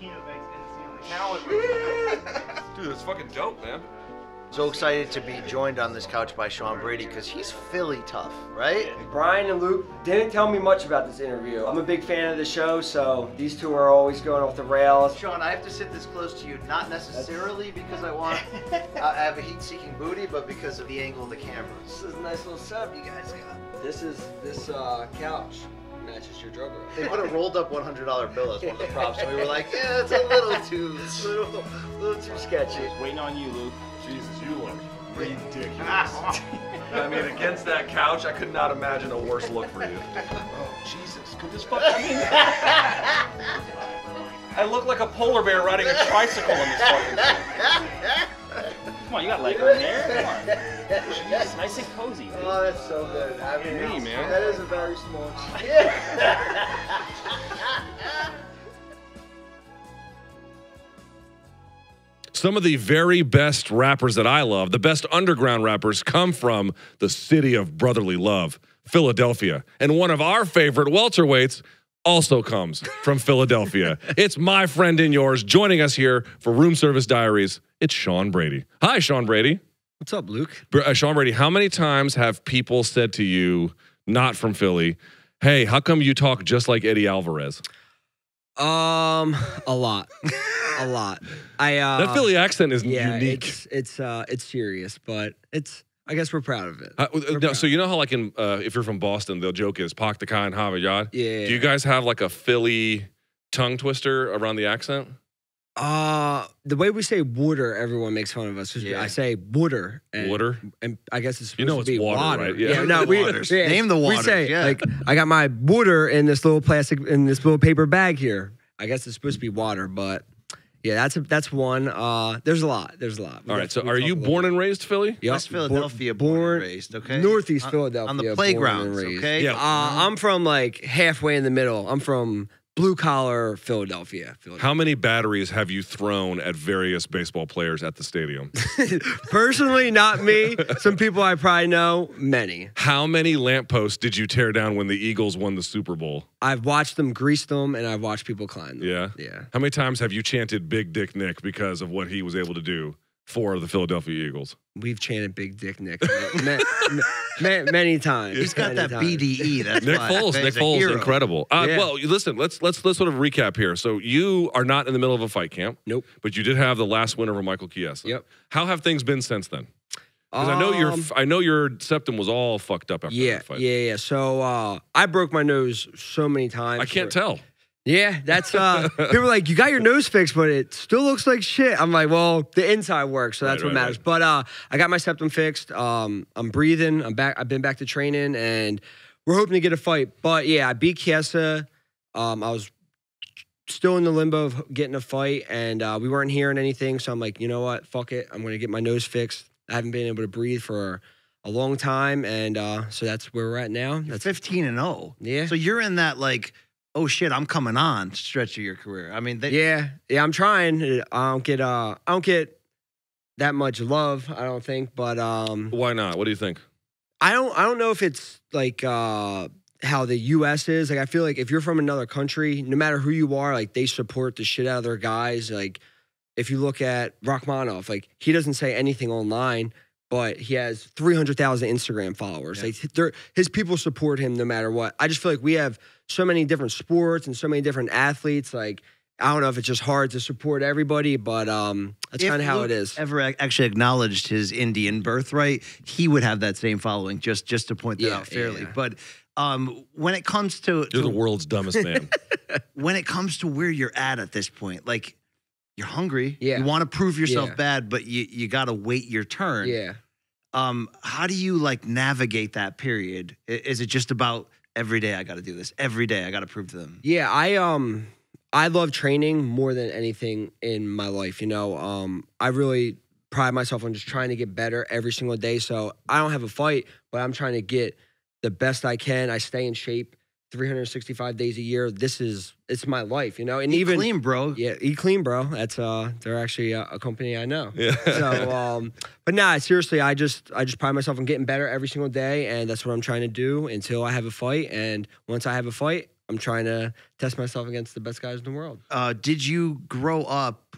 Canavix in the ceiling. Dude, that's fucking dope, man. So excited to be joined on this couch by Sean Brady because he's Philly tough, right? Brian and Luke didn't tell me much about this interview. I'm a big fan of the show, so these two are always going off the rails. Sean, I have to sit this close to you, not necessarily because I want I have a heat-seeking booty, but because of the angle of the camera. This is a nice little setup you guys got. This is this uh, couch matches your drug They put a rolled up $100 bill as one of the props, and we were like, yeah, it's a little too, little, little too sketchy. Waiting on you, Luke. Jesus, you look ridiculous. Ah. I mean, against that couch, I could not imagine a worse look for you. Oh, Jesus. Could this fucking I look like a polar bear riding a tricycle in this fucking thing. Come on, you got leg room there. Come on. Jeez, nice and cozy. Oh, that's so good. I mean, Me, man. that is a very small. Some of the very best rappers that I love, the best underground rappers, come from the city of brotherly love, Philadelphia. And one of our favorite welterweights also comes from Philadelphia. it's my friend and yours joining us here for Room Service Diaries. It's Sean Brady. Hi, Sean Brady. What's up, Luke? Uh, Sean Brady, how many times have people said to you, not from Philly, hey, how come you talk just like Eddie Alvarez? Um, a lot, a lot. I uh, that Philly accent is yeah, unique. it's it's uh it's serious, but it's I guess we're proud of it. Uh, no, proud. so you know how like in uh, if you're from Boston, the joke is "Pak the kind Havayad." yeah. Do you guys have like a Philly tongue twister around the accent? Uh, the way we say water, everyone makes fun of us. Yeah. I say water. And, Water? and I guess it's You know supposed to it's be water, right? Yeah. Yeah, no, we Waters. yeah, Name the water. We say yeah. like I got my water in this little plastic in this little paper bag here. I guess it's supposed to be water, but yeah, that's a, that's one. Uh, there's a lot. There's a lot. We All got- right. So are you born and raised Philly? Yep. West Philadelphia, born, and raised, okay? Northeast On- Philadelphia. On the born and playgrounds, okay? Yeah. Uh, I'm from like halfway in the middle. I'm from blue collar Philadelphia. Philadelphia. How many batteries have you thrown at various baseball players at the stadium? Personally, not me. Some people I probably know, many. How many lampposts did you tear down when the Eagles won the Super Bowl? I've watched them grease them and I've watched people climb them. Yeah. Yeah. How many times have you chanted Big Dick Nick because of what he was able to do for the Philadelphia Eagles? We've chanted Big Dick Nick ma- ma- ma- many times. He's got that times. BDE. That's Nick. Foles, Nick Foles, hero. incredible. Uh, Yeah. Well, listen, let's let's let's sort of recap here. So you are not in the middle of a fight camp. Nope. But you did have the last win over Michael Chiesa. Yep. How have things been since then? Because I know your Um, I know your septum was all fucked up after Yeah, that fight. yeah, yeah. So uh, I broke my nose so many times. I can't for- tell. Yeah, that's uh people are like, you got your nose fixed, but it still looks like shit. I'm like, well, the inside works, so that's Right, what right, matters. right. But uh I got my septum fixed. Um I'm breathing. I'm back I've been back to training and we're hoping to get a fight. But yeah, I beat Chiesa. Um I was still in the limbo of getting a fight and uh, we weren't hearing anything. So I'm like, you know what? Fuck it. I'm gonna get my nose fixed. I haven't been able to breathe for a long time and uh so that's where we're at now. That's 15 and 0. yeah. So you're in that like, oh shit, I'm coming on stretch of your career. I mean, they, Yeah, yeah, I'm trying. I don't get uh, I don't get that much love. I don't think, but um, Why not? What do you think? I don't. I don't know if it's like uh how the U.S. is. Like, I feel like if you're from another country, no matter who you are, like they support the shit out of their guys. Like, if you look at Rakhmonov, like he doesn't say anything online. But he has 300,000 Instagram followers. Yeah. Like they're- his people support him no matter what. I just feel like we have so many different sports and so many different athletes. Like I don't know if it's just hard to support everybody, but um, that's kind of how Luke it is. Ever actually acknowledged his Indian birthright, he would have that same following. Just just to point that Yeah, out fairly. yeah. But um, when it comes to, You're the world's dumbest man. when it comes to where you're at at this point, like you're hungry, Yeah. you want to prove yourself Yeah. bad, but you you got to wait your turn. Yeah. Um, how do you like navigate that period? Is it just about every day I got to do this? Every day I got to prove to them. Yeah, I um I love training more than anything in my life, you know. Um I really pride myself on just trying to get better every single day. So I don't have a fight, but I'm trying to get the best I can. I stay in shape 365 days a year. This is it's my life, you know. And Eat even clean, bro. yeah, eat clean, bro. That's uh they're actually a, a company I know. Yeah. so um but nah seriously i just i just pride myself on getting better every single day and that's what i'm trying to do until i have a fight and once i have a fight I'm trying to test myself against the best guys in the world. Uh, did you grow up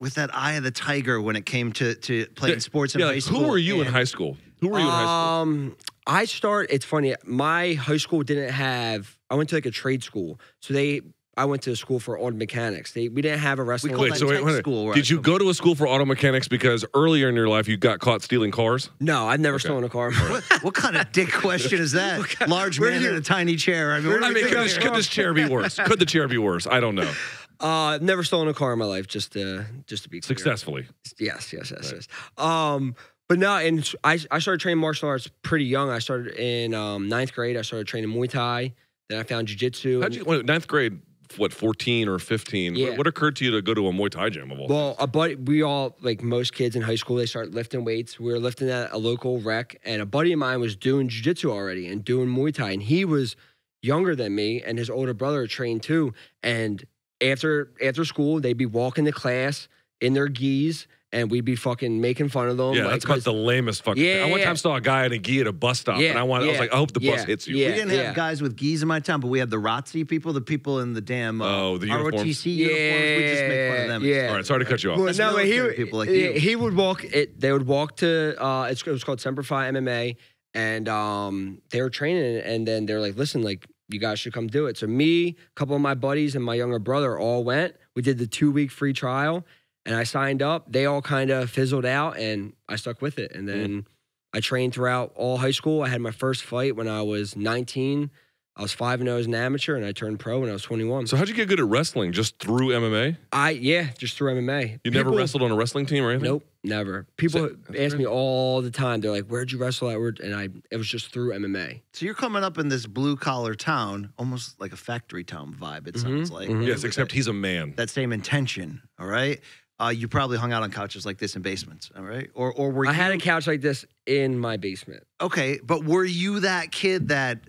with that eye of the tiger when it came to to playing sports in Yeah, high like, school? who were you in high school? Who were you in high school? Um, I start. It's funny. My high school didn't have. I went to like a trade school, so they. I went to a school for auto mechanics. They we didn't have a wrestling. call Wait, so wait, wait, school where did you go to a school for auto mechanics because earlier in your life you got caught stealing cars? no, I've never Okay. stolen a car. What, what kind of dick question is that? Large where man you- in a tiny chair. I mean, where what do do I we mean, think could this, here? could this chair be worse? Could the chair be worse? I don't know. Uh, never stolen a car in my life. Just to just to be clear. Successfully. Yes, yes, yes, yes. Um, but no, and I I started training martial arts pretty young. I started in um, ninth grade. I started training Muay Thai. Then I found jujitsu. How'd you, what, ninth grade, what, 14 or 15? Yeah. What, what occurred to you to go to a Muay Thai gym of all Well, a buddy, we all like most kids in high school, they start lifting weights. We were lifting at a local rec, and a buddy of mine was doing jujitsu already and doing Muay Thai, and he was younger than me, and his older brother trained too. And after after school, they'd be walking to class in their gis, and we'd be fucking making fun of them. Yeah, like, that's about 'cause- the lamest fucking Yeah, thing. I one yeah. time saw a guy in a gi at a bus stop, Yeah, and I, wanted, I was like, I hope the bus hits you. yeah. We didn't have guys with gis in my town, but we had the ROTC people, the people in the damn uh, Oh, the uniforms? ROTC uniforms. We just make fun of them. Yeah. All right, sorry to cut you off. Well, That's no, but he would people like yeah, you. he would walk. It, they would walk to. Uh, it's, it was called Semper Fi MMA, and um, they were training. And then they're like, "Listen, like you guys should come do it." So me, a couple of my buddies, and my younger brother all went. We did the two week free trial, and I signed up. They all kind of fizzled out, and I stuck with it. And then I trained throughout all high school. I had my first fight when I was 19. I was five and zero as an amateur, and I turned pro when I was 21. So how'd you get good at wrestling? Just through MMA? I yeah, just through MMA. You never wrestled on a wrestling team or anything? Nope, never. People So- ask me all the time. They're like, "Where'd you wrestle at?" And I, it was just through MMA. So you're coming up in this blue collar town, almost like a factory town vibe. It sounds like. mhm. Yes, except he's a man. that same intention. All right. Uh, you probably hung out on couches like this in basements. All right. Or or were you... I had a couch like this in my basement. okay, but were you that kid that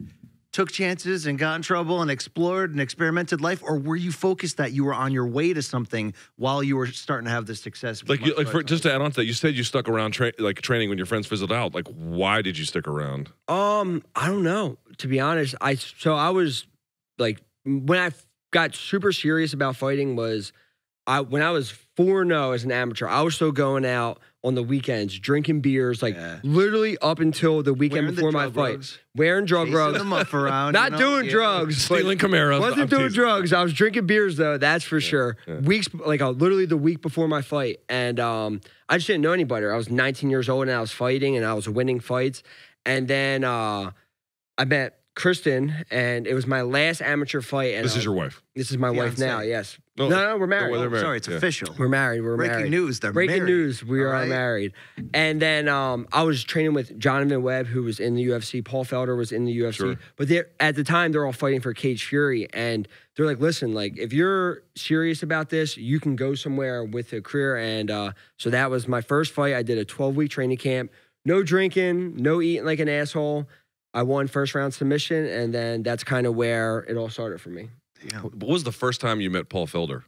took chances and got in trouble and explored and experimented life, or were you focused that you were on your way to something while you were starting to have the success? Like, you, like for, just to add on to that, you said you stuck around, tra- like training when your friends fizzled out. Like, why did you stick around? Um, I don't know. To be honest, I so I was like when I got super serious about fighting was I when I was four zero as an amateur. I was still going out on the weekends drinking beers, like Yeah. literally up until the weekend Wearing the before my drug fight, rugs, wearing drug chasing rugs. them up around, Not you know? doing Yeah. drugs, but Stealing Camaros. Wasn't I'm doing teasing. drugs. I was drinking beers though. That's for sure. yeah. Weeks like uh, literally the week before my fight, and um, I just didn't know any better. I was 19 years old and I was fighting and I was winning fights, and then uh, I met Kristen, and it was my last amateur fight. And This I- is your wife. this is my wife now. Yes. No, No, no, we're married. well, they're Oh, married. sorry, it's Yeah. official. We're married. We're Breaking married. news. They're Breaking married. news. We All are right? married. And then um, I was training with Jonathan Webb, who was in the UFC. Paul Felder was in the UFC. Sure. But they're, at the time, they're all fighting for Cage Fury. And they're like, listen, like, if you're serious about this, you can go somewhere with a career. And uh, so that was my first fight. I did a 12 week training camp. No drinking, no eating like an asshole. I won first round submission. And then that's kind of where it all started for me. Yeah. What was the first time you met Paul Felder?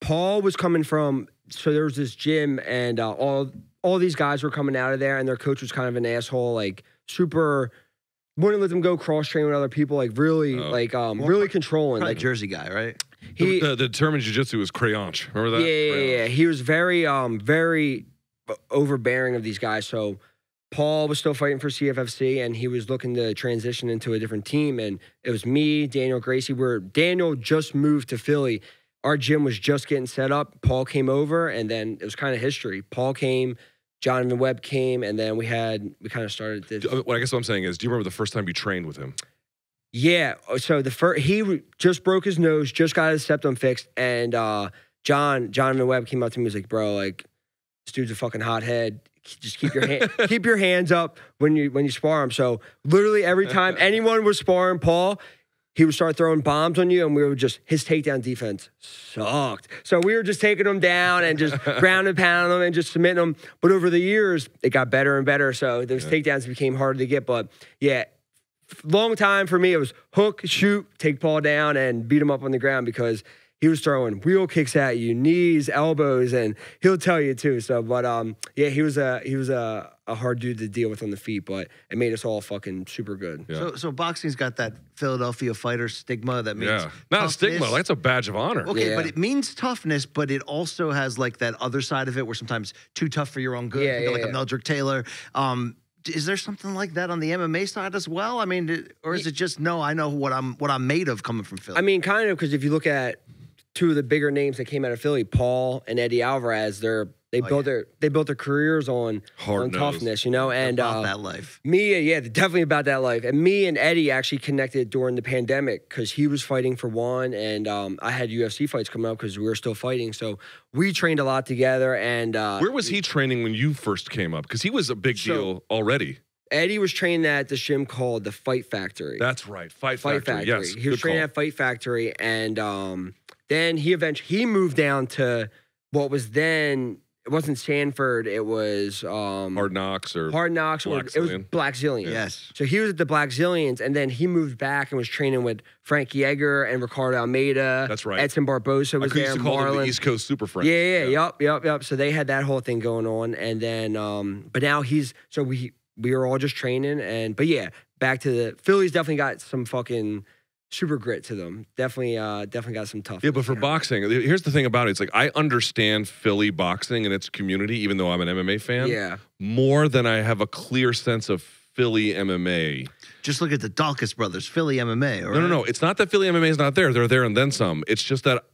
Paul was coming from so there was this gym and uh, all all these guys were coming out of there and their coach was kind of an asshole like super wouldn't let them go cross train with other people like really Oh. like um Well, really controlling Probably like Jersey guy, right? he the, the term in jiu-jitsu was creonte. Remember yeah, that? yeah, yeah, yeah. He was very, um, very overbearing of these guys. So Paul was still fighting for CFFC, and he was looking to transition into a different team. And it was me, Daniel Gracie. Where Daniel just moved to Philly. Our gym was just getting set up. Paul came over, and then it was kind of history. Paul came, Jonathan Webb came, and then we had we kind of started this. What I guess what I'm saying is, do you remember the first time you trained with him? Yeah. So the first he just broke his nose, just got his septum fixed, and uh, John Jonathan Webb came up to me. He was like, "Bro, like this dude's a fucking hothead. Just keep your hand, keep your hands up when you when you spar him." So literally every time anyone was sparring Paul. He would start throwing bombs on you, and we would just his takedown defense sucked. So we were just taking him down and just ground and pounding him and just submitting him. But over the years, it got better and better. So those takedowns became harder to get. But yeah, long time for me, it was hook, shoot, take Paul down, and beat him up on the ground because he was throwing wheel kicks at you, knees, elbows, and he'll tell you too. So, but um, yeah, he was a he was a, a hard dude to deal with on the feet, but it made us all fucking super good. Yeah. So, so boxing's got that Philadelphia fighter stigma that means Yeah. Not a stigma. toughness. That's a badge of honor. Okay, Yeah. but it means toughness, but it also has like that other side of it where sometimes too tough for your own good. Yeah, You know, yeah, like a yeah. Meldrick Taylor. Um, is there something like that on the MMA side as well? I mean, or is it just no? I know what I'm what I'm made of coming from Philly. I mean, kind of because if you look at two of the bigger names that came out of Philly, Paul and Eddie Alvarez, they're they Oh, built their they built their careers on Hard on nosed. toughness, you know, and about uh, that life. Me, yeah, definitely about that life. And me and Eddie actually connected during the pandemic because he was fighting for one, and um, I had UFC fights coming up because we were still fighting. So we trained a lot together. And uh, Where was he training when you first came up? Because he was a big So- deal already. Eddie was trained at this gym called the Fight Factory. That's right. Fight, Fight Factory. Factory. Yes. he was good training call. at Fight Factory, and um, then he eventually he moved down to what was then it wasn't Sanford, it was um, Hard Knocks or Hard Knocks, or Black it was Zillion. Blackzilian. Yes. So he was at the Blackzilians, and then he moved back and was training with Frankie Edgar and Ricardo Almeida. That's right. Edson Barbosa I was used there. to call them the Marlon. East Coast Super Friends. Yeah, yeah, yep, yep, yep. So they had that whole thing going on, and then, um, but now he's so we we were all just training, and but yeah, back to the Phillies. Definitely got some fucking super grit to them. Definitely, uh, definitely got some tough. Yeah, but for boxing, here's the thing about it. It's like I understand Philly boxing and its community, even though I'm an MMA fan, yeah, more than I have a clear sense of Philly MMA. Just look at the Dawkins brothers, Philly MMA. All No, no, no. It's not that Philly MMA is not there. They're there and then some. It's just that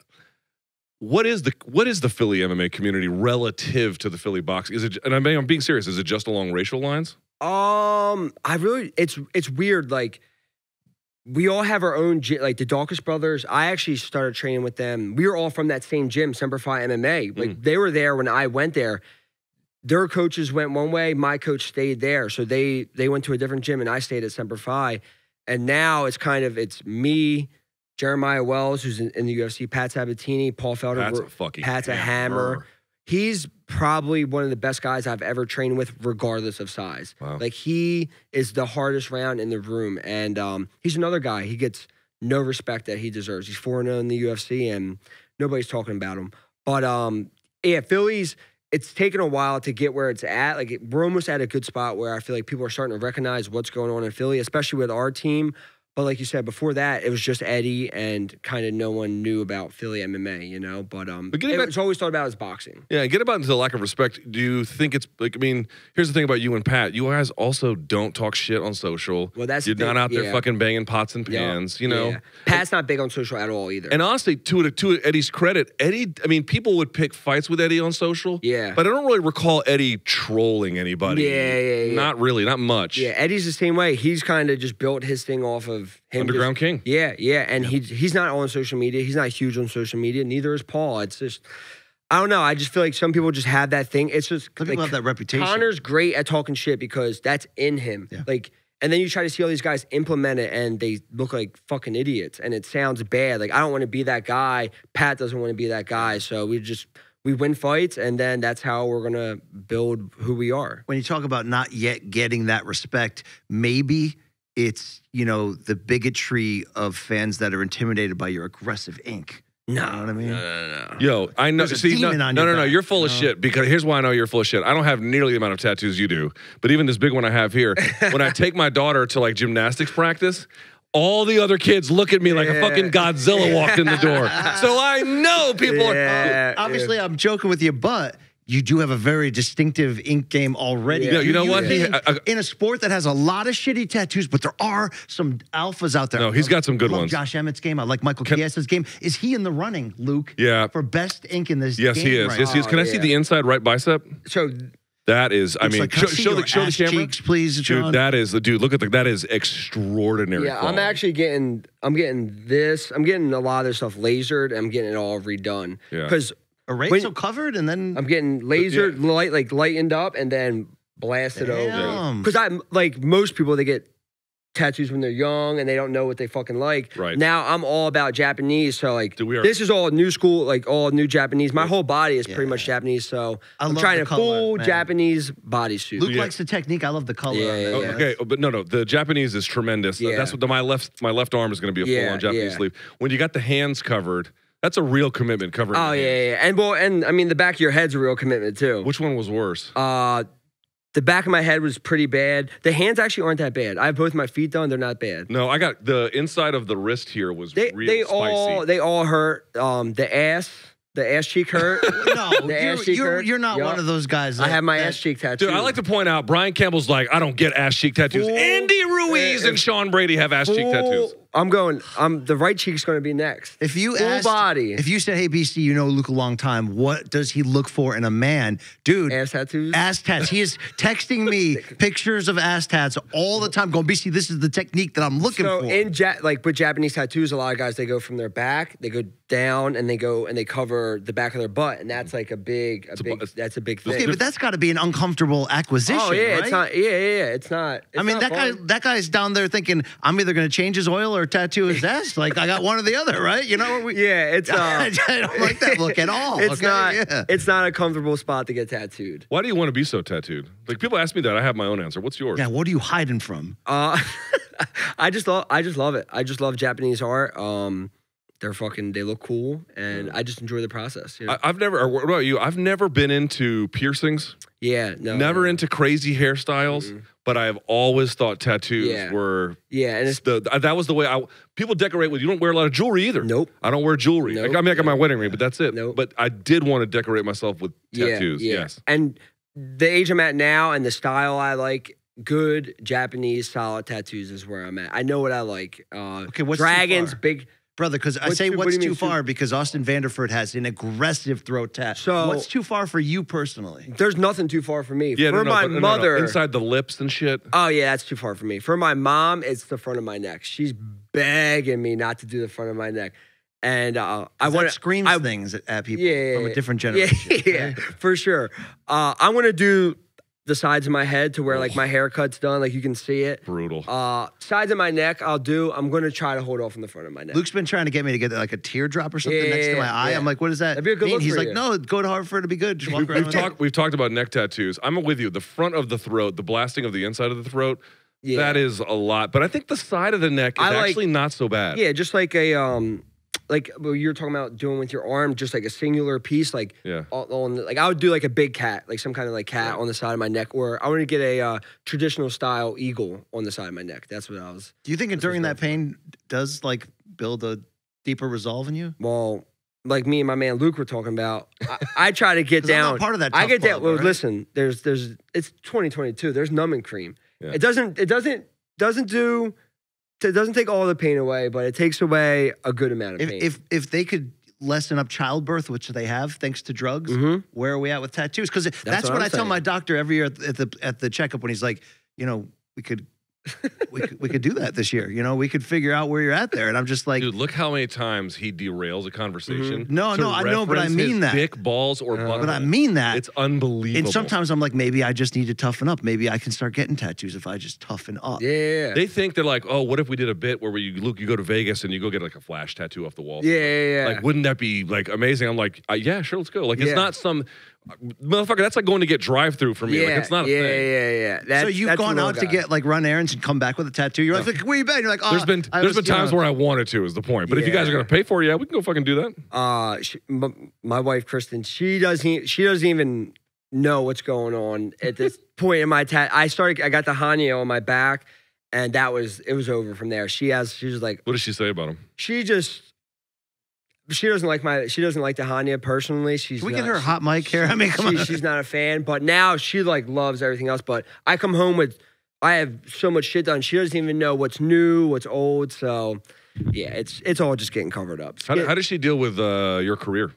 what is the what is the Philly MMA community relative to the Philly boxing? Is it and I'm being, I'm being serious, is it just along racial lines? Um, I really, it's it's weird. Like, we all have our own gym. Like the Dawkins brothers, I actually started training with them. We were all from that same gym, Semper Fi MMA. Like mm. they were there when I went there. Their coaches went one way, my coach stayed there. So they they went to a different gym, and I stayed at Semper Fi. And now it's kind of it's me, Jeremiah Wells, who's in, in the UFC, Pat Sabatini, Paul Felder. We're- a fucking Pat's a hammer. He's probably one of the best guys I've ever trained with, regardless of size. Wow. Like he is the hardest round in the room, and um, he's another guy. He gets no respect that he deserves. He's four zero in the UFC, and nobody's talking about him. But um, yeah, Phillies. It's taken a while to get where it's at. Like it, we're almost at a good spot where I feel like people are starting to recognize what's going on in Philly, especially with our team. But like you said before that, it was just Eddie, and kind of no one knew about Philly MMA, you know. But um, But getting it back- was always thought about as boxing. Yeah, get about into the lack of respect. Do you think it's like? I mean, here's the thing about you and Pat. You guys also don't talk shit on social. Well, that's you're not out there yeah. fucking banging pots and Yeah. pans. You know. Yeah. Pat's not big on social at all either. And honestly, to to Eddie's credit, Eddie. I mean, people would pick fights with Eddie on social. Yeah. But I don't really recall Eddie trolling anybody. Yeah, yeah, yeah. Not really, not much. yeah, Eddie's the same way. He's kind of just built his thing off of him. Underground just- King. Yeah, yeah, and he's he's not on social media. He's not huge on social media. Neither is Paul. It's just. I don't know. I just feel like some people just have that thing. It's just Some like, people have that reputation. Conor's great at talking shit because that's in him. Yeah. Like, and then you try to see all these guys implement it and they look like fucking idiots and it sounds bad. Like, I don't want to be that guy. Pat doesn't want to be that guy. So we just, we win fights and then that's how we're going to build who we are. when you talk about not yet getting that respect, maybe it's you know the bigotry of fans that are intimidated by your aggressive ink. No, You know what I mean? No, no, no. Yo, I know. There's a See, no, on no, your no, no. back, You're full of shit because here's why I know you're full of shit. I don't have nearly the amount of tattoos you do, but even this big one I have here, when I take my daughter to like gymnastics practice, all the other kids look at me like a fucking Godzilla walked in the door. So I know people are. Yeah, Obviously, I'm joking with you, but you do have a very distinctive ink game already. Yeah. Yeah, you know what? He- I- I- in a sport that has a lot of shitty tattoos, but there are some alphas out there. No, he's got some good I love ones. Josh Emmett's game. I like Michael Can- Chiesa's game. Is he in the running, Luke? Yeah. For best ink in this Yes, game he is. right Yes, he is. now. Can I Oh, see yeah. the inside right bicep? So That is. I It's mean, like, show, can show the show the camera. cheeks, please, John? Dude, that is the dude. Look at the that is extraordinary. yeah, I'm actually getting, I'm getting this, I'm getting a lot of this stuff lasered. I'm getting it all redone Yeah. because Erased, when- so covered, and then I'm getting lasered, light like lightened up, and then blasted over. Because I'm like most people, they get tattoos when they're young and they don't know what they fucking like. Right. now, I'm all about Japanese, so like Dude, are- this is all new school, like all new Japanese. My whole body is pretty much Japanese, so I I'm trying the to color, full man. Japanese bodysuit. Luke Yeah. likes the technique. I love the color. Yeah, yeah, Oh, yeah. okay, but no, no. The Japanese is tremendous. Yeah. That's what the, my left my left arm is going to be a full Yeah, on Japanese yeah. sleeve. When you got the hands covered, That's a real commitment covering. Oh your yeah, hands. yeah, and well, and I mean the back of your head's a real commitment too. Which one was worse? Uh, the back of my head was pretty bad. The hands actually aren't that bad. I have both my feet done; they're not bad. No, I got the inside of the wrist here was They real they spicy. all they all hurt. Um, the ass, the ass cheek hurt. No, The you're, ass cheek you're, hurt. you're not Yup. one of those guys. I have my that- ass cheek tattoo. Dude, I like to point out Brian Campbell's like, I don't get ass cheek tattoos. Fool. Andy Ruiz Uh, and Sean Brady have ass cheek tattoos. I'm going. I'm the right cheek's going to be next. If you Full asked, body. if you said, "Hey, BC, you know Luke a long time. What does he look for in a man, dude?" ass tattoos. Ass tats. He is texting me pictures of ass tats all the time. Going, BC, this is the technique that I'm looking so for. in ja- like with Japanese tattoos, a lot of guys they go from their back, they go down, and they go and they cover the back of their butt, and that's like a big, a big. that's a big thing. okay, but that's got to be an uncomfortable acquisition. oh yeah, right? it's not. Yeah, yeah, yeah. It's not. I mean, not that guy, that guy's down there thinking, I'm either going to change his oil or tattoo his ass. Like I got one or the other, right? You know, we, Yeah, it's. Uh, I don't like that look at all. It's okay? not. Yeah. It's not a comfortable spot to get tattooed. Why do you want to be so tattooed? Like people ask me that. I have my own answer. What's yours? Yeah, what are you hiding from? Uh, I just love. I just love it. I just love Japanese art. Um, they're fucking. They look cool, and I just enjoy the process. You know? I, I've never. Or what about you? I've never been into piercings. yeah. No. Never into crazy hairstyles. But I have always thought tattoos Yeah. were. Yeah, and it's. The, that was the way I. People decorate with. You don't wear a lot of jewelry either. Nope. I don't wear jewelry. Nope. Like, I mean, I got my wedding ring, but that's it. Nope. But I did want to decorate myself with tattoos. Yeah, yeah. Yes. And the age I'm at now and the style I like, good Japanese solid tattoos is where I'm at. I know what I like. Uh, Okay, what's dragons, big. Brother, because I say too- what what's do too mean too- far because Austin Vanderford has an aggressive throat tat. So- what's too far for you personally? There's nothing too far for me. Yeah. for no, no, my but no, no, no. mother, inside the lips and shit. oh yeah, that's too far for me. For my mom, it's the front of my neck. She's begging me not to do the front of my neck, and uh, I I want to scream I- things at- at people Yeah, from yeah, a different yeah, generation. Yeah, right? for sure. Uh, I want to do the sides of my head to where like my haircut's done, like you can see it. Brutal. Uh, sides of my neck, I'll do. I'm gonna try to hold off in the front of my neck. Luke's been trying to get me to get like a teardrop or something Yeah, next to my yeah, eye. yeah. I'm like, what is that That'd be a good mean? look He's for like, you. no, go to Hartford to be good. Just walk around. We've with it. talked. We've talked about neck tattoos. I'm with you. The front of the throat, the blasting of the inside of the throat. Yeah. That is a lot. But I think the side of the neck is I like- actually not so bad. Yeah, just like a um, like what you're talking about doing with your arm, just like a singular piece, like Yeah. on, on the- like I would do like a big cat, like some kind of like cat on the side of my neck, or I want to get a uh, traditional style eagle on the side of my neck. That's what I was. Do you think That's during that pain does like build a deeper resolve in you? Well, like me and my man Luke were talking about, I, I try to get 'Cause I'm not down. part of that I tough get down. club, Well, right? listen, there's there's it's 2022. There's numbing cream. Yeah. It doesn't it doesn't doesn't do. It doesn't take all the pain away, but it takes away a good amount of If pain. if if they could lessen up childbirth, which they have thanks to drugs, Mhm. where are we at with tattoos? Because that's, what what, I'm tell my doctor every year at the at the checkup when he's like, you know, we could. We could we could do that this year. You know, we could figure out where you're at there. And I'm just like, Dude, look how many times he derails a conversation. Mhm. No, no, I know, but I mean his that. Dick, balls, or Uh, but I mean that. It's unbelievable. and sometimes I'm like, maybe I just need to toughen up. Maybe I can start getting tattoos if I just toughen up. yeah, yeah, yeah. they think they're like, oh, what if we did a bit where you look, you go to Vegas and you go get like a flash tattoo off the wall? yeah, yeah, yeah. Like, wouldn't that be like amazing? I'm like, uh, yeah, sure, let's go. Like, it's Yeah. not some motherfucker. That's like going to get drive through for me. yeah, Like, it's not a yeah, thing. yeah, yeah. That's, so you've that's gone out little to get like run errands and come back with a tattoo. You're like, where you been? You're like, oh, There's been I there's was, been you times know- where I wanted to is the point. But if you guys are gonna pay for it, yeah, we can go fucking do that. uh she, m- my wife Kristen she doesn't she doesn't even know what's going on at this point in my tat I started I got the Hannya on my back and that was it was over from there she has she was like What does she say about him? she just she doesn't like my she doesn't like the Hannya personally she's Can we not, get her a hot mic here? I mean, come she- on. she's not a fan but now she like loves everything else but I come home with I have so much shit done she doesn't even know what's new what's old so yeah it's it's all just getting covered up How, how does she deal with uh, your career?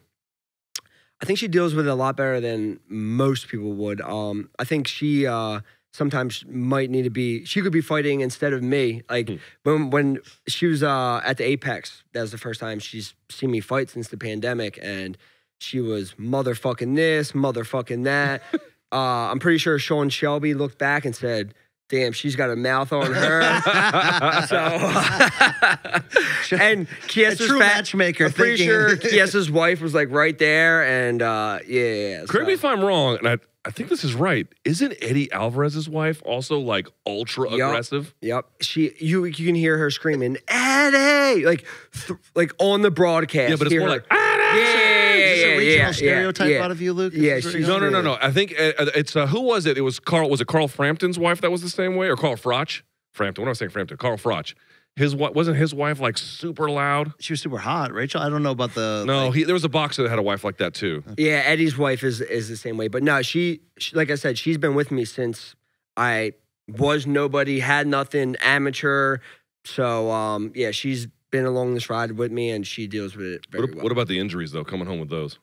I think she deals with it a lot better than most people would. Um, I think she uh, sometimes might need to be. She could be fighting instead of me. Like Hmm. when when she was uh, at the Apex, that was the first time she's seen me fight since the pandemic, and she was motherfucking this, motherfucking that. uh, I'm pretty sure Sean Shelby looked back and said. Damn, she's got a mouth on her. so, and Chiesa's true fat- matchmaker I'm pretty thinking- sure Chiesa's wife was like right there, and uh, yeah, yeah. yeah. Correct me if I'm wrong, and I, I think this is right. Isn't Eddie Alvarez's wife also like ultra Yup. aggressive? Yep. She you you can hear her screaming, Eddie! Like th- like on the broadcast. Yeah, but it's more her- like ah, Yeah, yeah, Is this a yeah, regional yeah, stereotype yeah. out of you, Luke? Yeah, she's No, no, going? no, no. I think uh, uh, it's uh, who was it? It was Carl. Was it Carl Frampton's wife that was the same way, or Carl Froch? Frampton. What am I saying? Frampton. Carl Froch. His wasn't his wife like super loud. She was super hot, Rachel. I don't know about the. No, like- he, there was a boxer that had a wife like that too. Yeah, Eddie's wife is is the same way. But no, she, she like I said, she's been with me since I was nobody, had nothing, amateur. So um, yeah, she's been along this ride with me, and she deals with it very What, well. what about the injuries though? Coming home with those.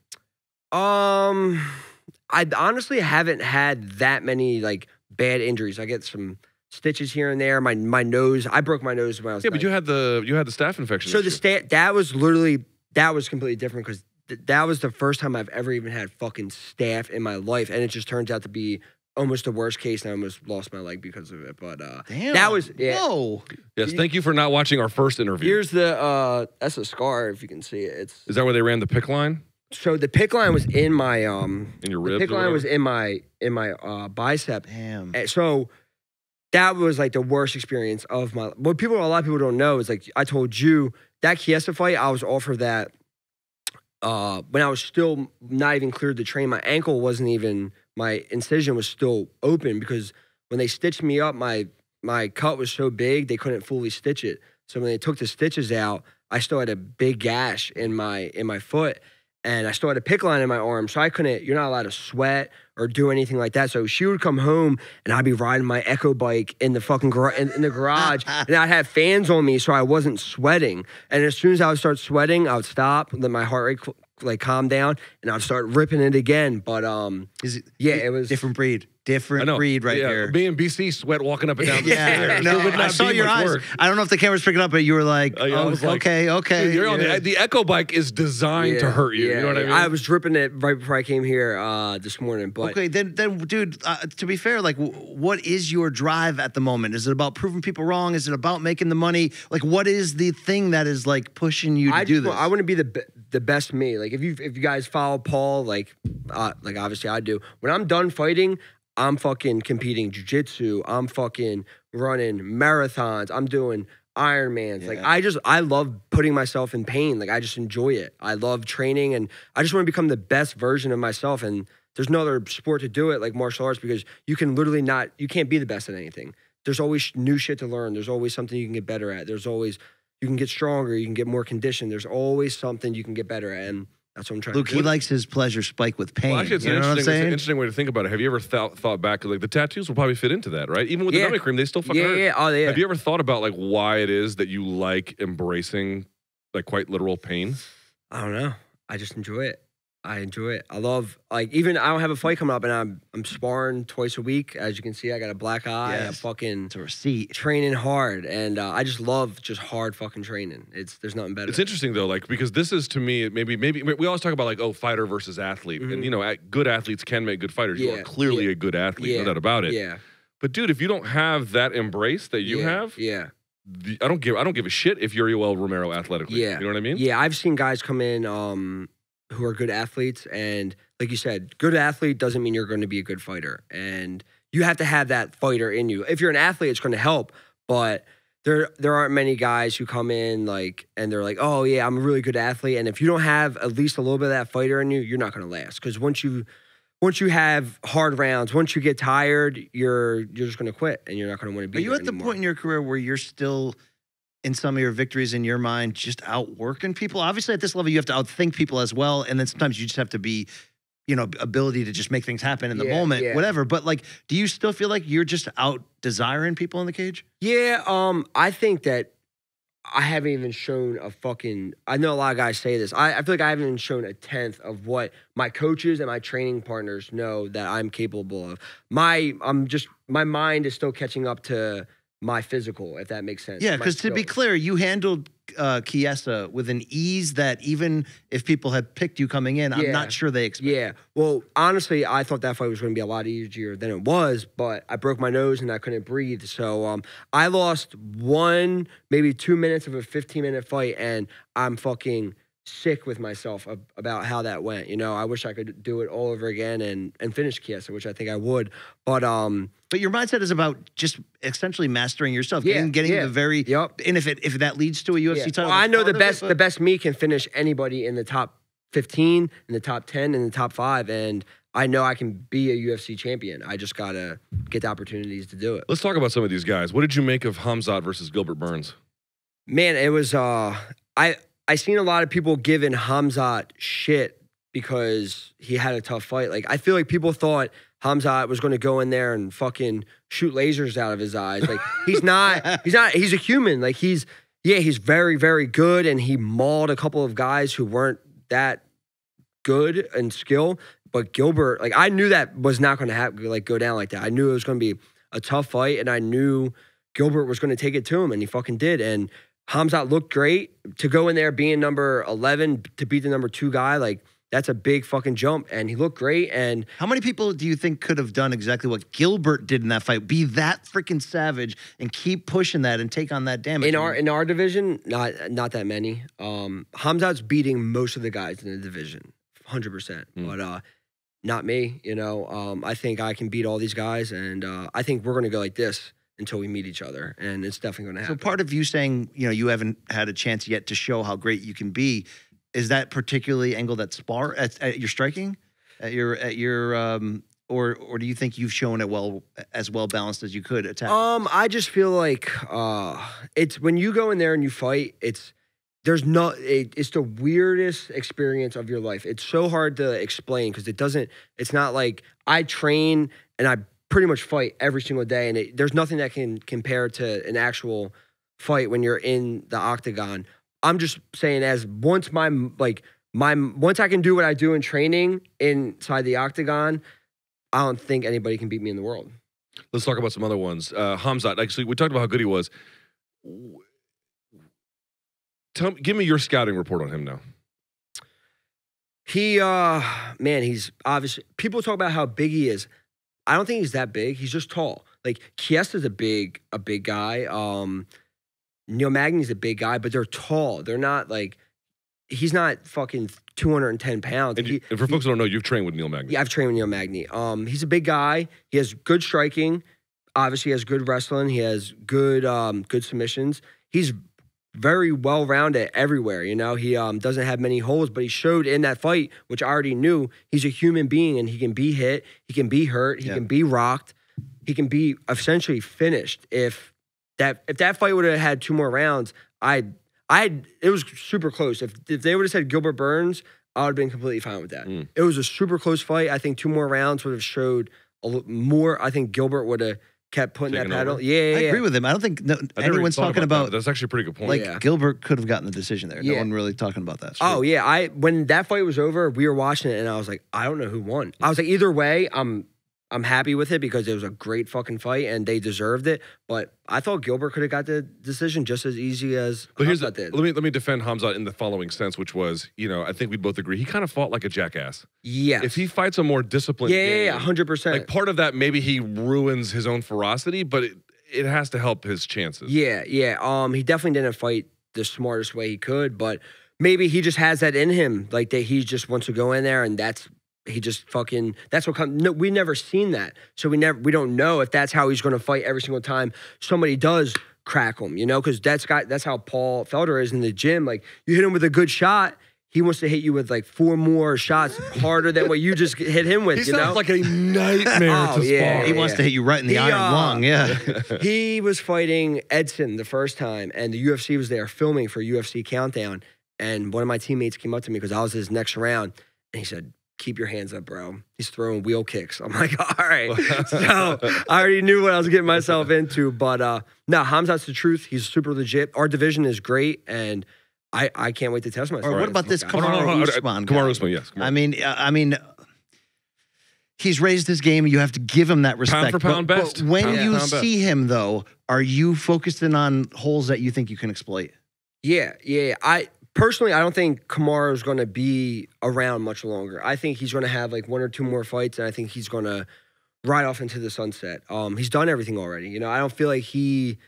Um, I honestly haven't had that many like bad injuries. I get some stitches here and there. My my nose, I broke my nose when I was Yeah, but you had the you had the staph infection. So the issue. sta- that was literally that was completely different because th- that was the first time I've ever even had fucking staph in my life, and it just turns out to be almost the worst case, and I almost lost my leg because of it. But uh, Damn. that was yeah. Whoa. yes, thank you for not watching our first interview. Here's the uh, that's a scar if you can see it. It's Is that where they ran the PICC line so the PICC line was in my um in your the ribs? PICC line was in my in my uh, bicep. Damn. And so that was like the worst experience of my. What people, a lot of people don't know is like I told you that Chiesa fight. I was offered that uh, when I was still not even cleared to train. My ankle wasn't even. My incision was still open because when they stitched me up, my my cut was so big they couldn't fully stitch it. So when they took the stitches out, I still had a big gash in my in my foot. And I still had a PICC line in my arm, so I couldn't. You're not allowed to sweat or do anything like that. So she would come home, and I'd be riding my Echo bike in the fucking gar- in, in the garage, and I'd have fans on me, so I wasn't sweating. And as soon as I would start sweating, I would stop, let my heart rate like calm down, and I'd start ripping it again. But um, Is it, yeah, it was different breed. Different breed right yeah, here. Me and BC sweat walking up and down the yeah, no, I saw your eyes. work. I don't know if the camera's picking up, but you were like, Uh, yeah, oh, was like, okay, okay. You're on yeah. the, the Echo bike is designed to hurt you. yeah, you know what I mean? I was dripping it right before I came here uh, this morning. But Okay, then, then, dude. Uh, to be fair, like, w- what is your drive at the moment? Is it about proving people wrong? Is it about making the money? Like, what is the thing that is like pushing you to I do just this? I want to be the be- the best me. Like if you if you guys follow Paul, like uh, like obviously I do. When I'm done fighting, I'm fucking competing jujitsu. I'm fucking running marathons. I'm doing Ironmans. Like I just I love putting myself in pain. Like I just enjoy it. I love training and I just want to become the best version of myself. And there's no other sport to do it like martial arts because you can literally not you can't be the best at anything. There's always new shit to learn. There's always something you can get better at. There's always you can get stronger. You can get more conditioned. There's always something you can get better at, and that's what I'm trying Luke, to he likes his pleasure spike with pain. Well, actually, it's you an know what I'm interesting, it's an saying? interesting way to think about it. Have you ever thought, thought back? Like the tattoos will probably fit into that, right? Even with Yeah. the numbing cream, they still fucking yeah, hurt. yeah, oh yeah. Have you ever thought about like why it is that you like embracing like quite literal pain? I don't know. I just enjoy it. I enjoy it. I love like even I don't have a fight coming up, and I'm I'm sparring twice a week. As you can see, I got a black eye. I'm Yes. fucking It's a receipt. training hard, and uh, I just love just hard fucking training. It's there's nothing better. It's interesting though, like because this is to me maybe maybe we always talk about like oh fighter versus athlete, and Mhm. you know at- good athletes can make good fighters. You are clearly yeah. a good athlete, Yeah, no doubt about it. yeah, But dude, if you don't have that embrace that you yeah, have, Yeah, the- I don't give I don't give a shit if you're Yoel Romero athletically. Yeah. you know what I mean? yeah. I've seen guys come in um, who are good athletes, and like you said, good athlete doesn't mean you're going to be a good fighter, and you have to have that fighter in you. If you're an athlete, it's going to help, but there there aren't many guys who come in like and they're like, oh yeah, I'm a really good athlete, and if you don't have at least a little bit of that fighter in you, you're not going to last because once you once you have hard rounds, once you get tired, you're you're just going to quit, and you're not going to want to be. Are you at the point in your career where you're still, in some of your victories in your mind, just outworking people? Obviously, at this level, you have to outthink people as well, and then sometimes you just have to be, you know, ability to just make things happen in the Yeah, moment, yeah. whatever. But like, do you still feel like you're just out desiring people in the cage? Yeah, um, I think that I haven't even shown a fucking. I know a lot of guys say this. I, I feel like I haven't even shown a tenth of what my coaches and my training partners know that I'm capable of. My, I'm just my mind is still catching up to my physical, if that makes sense. Yeah, because to be clear, you handled uh, Chiesa with an ease that even if people had picked you coming in, I'm not sure they expected. Yeah. Well, honestly, I thought that fight was going to be a lot easier than it was, but I broke my nose and I couldn't breathe. So um, I lost one, maybe two minutes of a 15 minute fight, and I'm fucking sick with myself ab- about how that went. You know, I wish I could do it all over again and and finish Chiesa, which I think I would. But um, But your mindset is about just essentially mastering yourself, Yeah, getting, getting yeah. the very. Yep. And if it if that leads to a UFC yeah. title, Well, I know the part of it, best but- the best me can finish anybody in the top 15, in the top 10, in the top five, and I know I can be a UFC champion. I just gotta get the opportunities to do it. Let's talk about some of these guys. What did you make of Khamzat versus Gilbert Burns? Man, it was uh I I seen a lot of people giving Khamzat shit because he had a tough fight. Like I feel like people thought Khamzat was going to go in there and fucking shoot lasers out of his eyes. Like he's not he's not he's a human. Like he's yeah, he's very very good and he mauled a couple of guys who weren't that good and skill, but Gilbert like I knew that was not going to happen like go down like that. I knew it was going to be a tough fight and I knew Gilbert was going to take it to him and he fucking did and Khamzat looked great to go in there being number 11 to beat the number 2 guy like that's a big fucking jump and he looked great and How many people do you think could have done exactly what Gilbert did in that fight? Be that freaking savage and keep pushing that and take on that damage. in our in our division not not that many um Khamzat's beating most of the guys in the division 100% Mm. but uh not me you know um I think I can beat all these guys and uh I think we're going to go like this until we meet each other and it's definitely going to happen. so part of you saying, you know, you haven't had a chance yet to show how great you can be, is that particularly angle at spar at, at your striking, at your at your um, or or do you think you've shown it well as well balanced as you could attack? Um, I just feel like uh, it's when you go in there and you fight. It's there's no. It, it's the weirdest experience of your life. It's so hard to explain because it doesn't. It's not like I train and I pretty much fight every single day, and it, there's nothing that can compare to an actual fight when you're in the octagon. I'm just saying, as once my like my once I can do what I do in training inside the octagon, I don't think anybody can beat me in the world. Let's talk about some other ones. Uh, Khamzat, actually, we talked about how good he was. Tell give me your scouting report on him now. He uh man, he's obviously people talk about how big he is. I don't think he's that big. He's just tall. Like Chiesa's a big, a big guy. Um Neil Magny's a big guy, but they're tall. They're not like he's not fucking 210 pounds. And, He- and for folks who don't know, you've trained with Neil Magny. yeah, I've trained with Neil Magny. Um, he's a big guy. He has good striking. Obviously, he has good wrestling. He has good, um, good submissions. He's very well rounded everywhere. You know, he um, doesn't have many holes, but he showed in that fight, which I already knew, he's a human being and he can be hit, he can be hurt, he Yeah. can be rocked, he can be essentially finished. If that if that fight would have had two more rounds, I I it was super close. If if they would have said Gilbert Burns, I would have been completely fine with that. Mm. It was a super close fight. I think two more rounds would have showed a little more. I think Gilbert would have kept putting Taking that pedal. over? Yeah, yeah, I yeah. agree with him. I don't think no, I anyone's talking that. about, That's actually a pretty good point. like Yeah. Gilbert could have gotten the decision there. No one really talking about that. Oh yeah, I when that fight was over, we were watching it, and I was like, I don't know who won. I was like, either way, I'm I'm happy with it because it was a great fucking fight and they deserved it. But I thought Gilbert could have got the decision just as easy as But here's the, did. let me let me defend Khamzat in the following sense, which was, you know, I think we both agree he kind of fought like a jackass. Yeah. If he fights a more disciplined, yeah, yeah, yeah, hundred percent. like part of that maybe he ruins his own ferocity, but it, it has to help his chances. Yeah, yeah. Um, he definitely didn't fight the smartest way he could, but maybe he just has that in him, like that he just wants to go in there, and that's he just fucking that's what comes. No, we never seen that, so we never we don't know if that's how he's going to fight every single time somebody does crack him, you know, because that's got that's how Paul Felder is in the gym. Like you hit him with a good shot. He wants to hit you with like four more shots harder than what you just hit him with. He you sounds know, like a nightmare Oh, to yeah, spar. he wants yeah. to hit you right in the He, iron uh, lung. Yeah. he was fighting Edson the first time, and the UFC was there filming for UFC Countdown. And one of my teammates came up to me because I was his next round, and he said, "Keep your hands up, bro." He's throwing wheel kicks. I'm like, "All right." so I already knew what I was getting myself into. But uh, no, Khamzat's the truth. He's super legit. Our division is great, and I I can't wait to test myself. Or what about this guys. Hold on, hold on, Kamaru on. Usman? Kamar guy? Usman, yes. Come on. I mean, uh, I mean, he's raised his game. You have to give him that respect. Pound for pound But- best. But when Pound for you pound best. see him, though, are you focused in on holes that you think you can exploit? Yeah, yeah. I personally, I don't think Kamaru is going to be around much longer. I think he's going to have like one or two more fights, and I think he's going to ride off into the sunset. Um, he's done everything already. You know, I don't feel like he,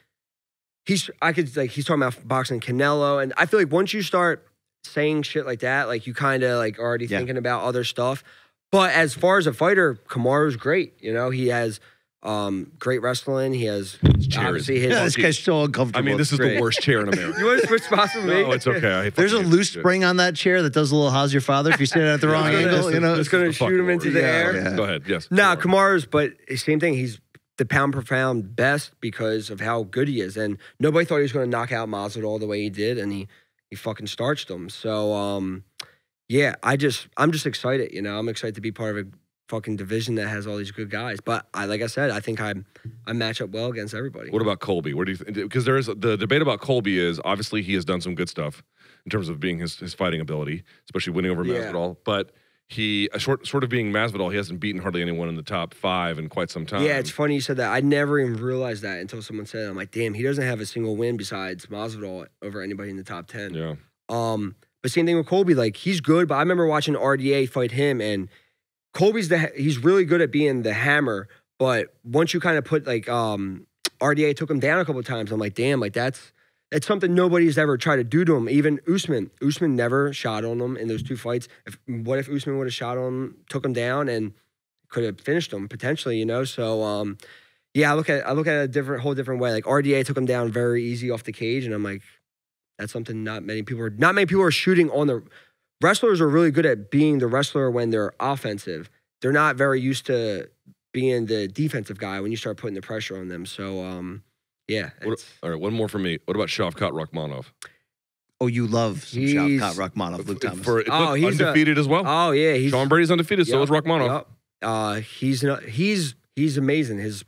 he's. I could like he's talking about boxing Canelo, and I feel like once you start saying shit like that, like you kind of like already Yeah. thinking about other stuff. But as far as a fighter, Kamaru's great. You know, he has Um, great wrestling. He has chairs. obviously his. Yeah, this guy's so uncomfortable. I mean, this It's is great. the worst chair in America. you want to switch spots with me? no, it's okay. There's a loose it. spring on that chair that does a little "How's your father?" If you sit at the wrong angle, this you know. It's going to shoot him into the worst. air. Yeah. Go ahead. Yes. Nah, Go on. Kamaru's, but same thing. He's the pound per pound best because of how good he is, and nobody thought he was going to knock out Masvidal all the way he did, and he he fucking starched him. So, um, yeah, I just I'm just excited. You know, I'm excited to be part of a fucking division that has all these good guys. But I, like I said, I think I I match up well against everybody. What about Colby? Where do you think? Because there is the debate about Colby is obviously he has done some good stuff in terms of being his, his fighting ability, especially winning over Yeah. Masvidal. But he, uh, short, sort of being Masvidal, he hasn't beaten hardly anyone in the top five in quite some time. Yeah, it's funny you said that. I never even realized that until someone said it. I'm like, damn, he doesn't have a single win besides Masvidal over anybody in the top ten. yeah. Um, but same thing with Colby. Like he's good, but I remember watching RDA fight him, and Colby's the he's really good at being the hammer. But once you kind of put like um, RDA took him down a couple times, I'm like, damn, like that's that's something nobody's ever tried to do to him. Even Usman, Usman never shot on him in those two fights. If, what if Usman would have shot on him, took him down, and could have finished him potentially? You know, so. um yeah, I look at I look at it a different whole different way. Like RDA took him down very easy off the cage, and I'm like, that's something not many people are not many people are shooting on the wrestlers are really good at being the wrestler when they're offensive. They're not very used to being the defensive guy when you start putting the pressure on them. So um yeah. What, all right, one more for me. What about Shavkat Rakhmonov? Oh, you love some Shavkat Rakhmonov, Luke Thomas. For Oh, he's a- undefeated as well. oh yeah, he's Sean Brady's undefeated, so Yup, is Rakhmonov. yup. Uh he's not, he's he's amazing. His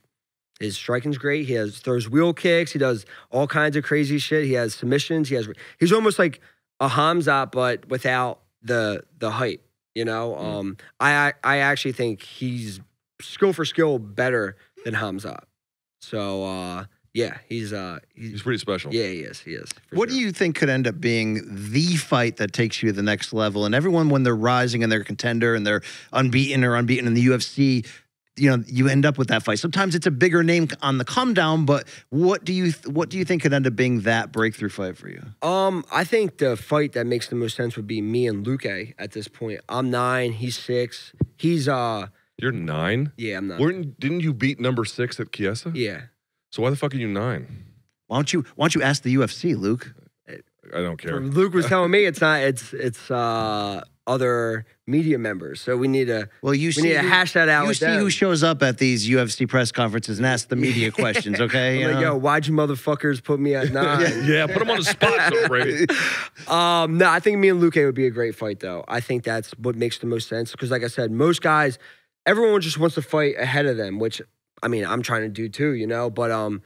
his striking's great. He has throws wheel kicks. He does all kinds of crazy shit. He has submissions. He has he's almost like a Khamzat, but without the the height. You know, Mm. um, I I actually think he's skill for skill better than Khamzat. So uh, yeah, he's uh, He's he's, pretty special. yeah, he is. He is. What sure. do you think could end up being the fight that takes you to the next level? And everyone, when they're rising and they're a contender and they're unbeaten or unbeaten in the UFC, you know, you end up with that fight. Sometimes it's a bigger name on the come down, but what do you what do you think could end up being that breakthrough fight for you? Um, I think the fight that makes the most sense would be me and Luque at this point. I'm nine, he's six. He's uh You're nine. yeah, I'm not. Weren't, didn't you beat number six at Chiesa? yeah. So why the fuck are you nine? Why don't you why don't you ask the UFC, Luke? I don't care. Luke was telling me it's not it's it's uh other media members. So we need to Well, you we see need to who- hash that out you with see them. who shows up at these UFC press conferences and ask the media questions, okay? I'm You like, know? yo, why'd you motherfuckers put me at nine? yeah, put them on the spot, Sean Brady. Um, no, I think me and Luque would be a great fight, though. I think that's what makes the most sense because, like I said, most guys, everyone just wants to fight ahead of them, which I mean, I'm trying to do too, you know. But um,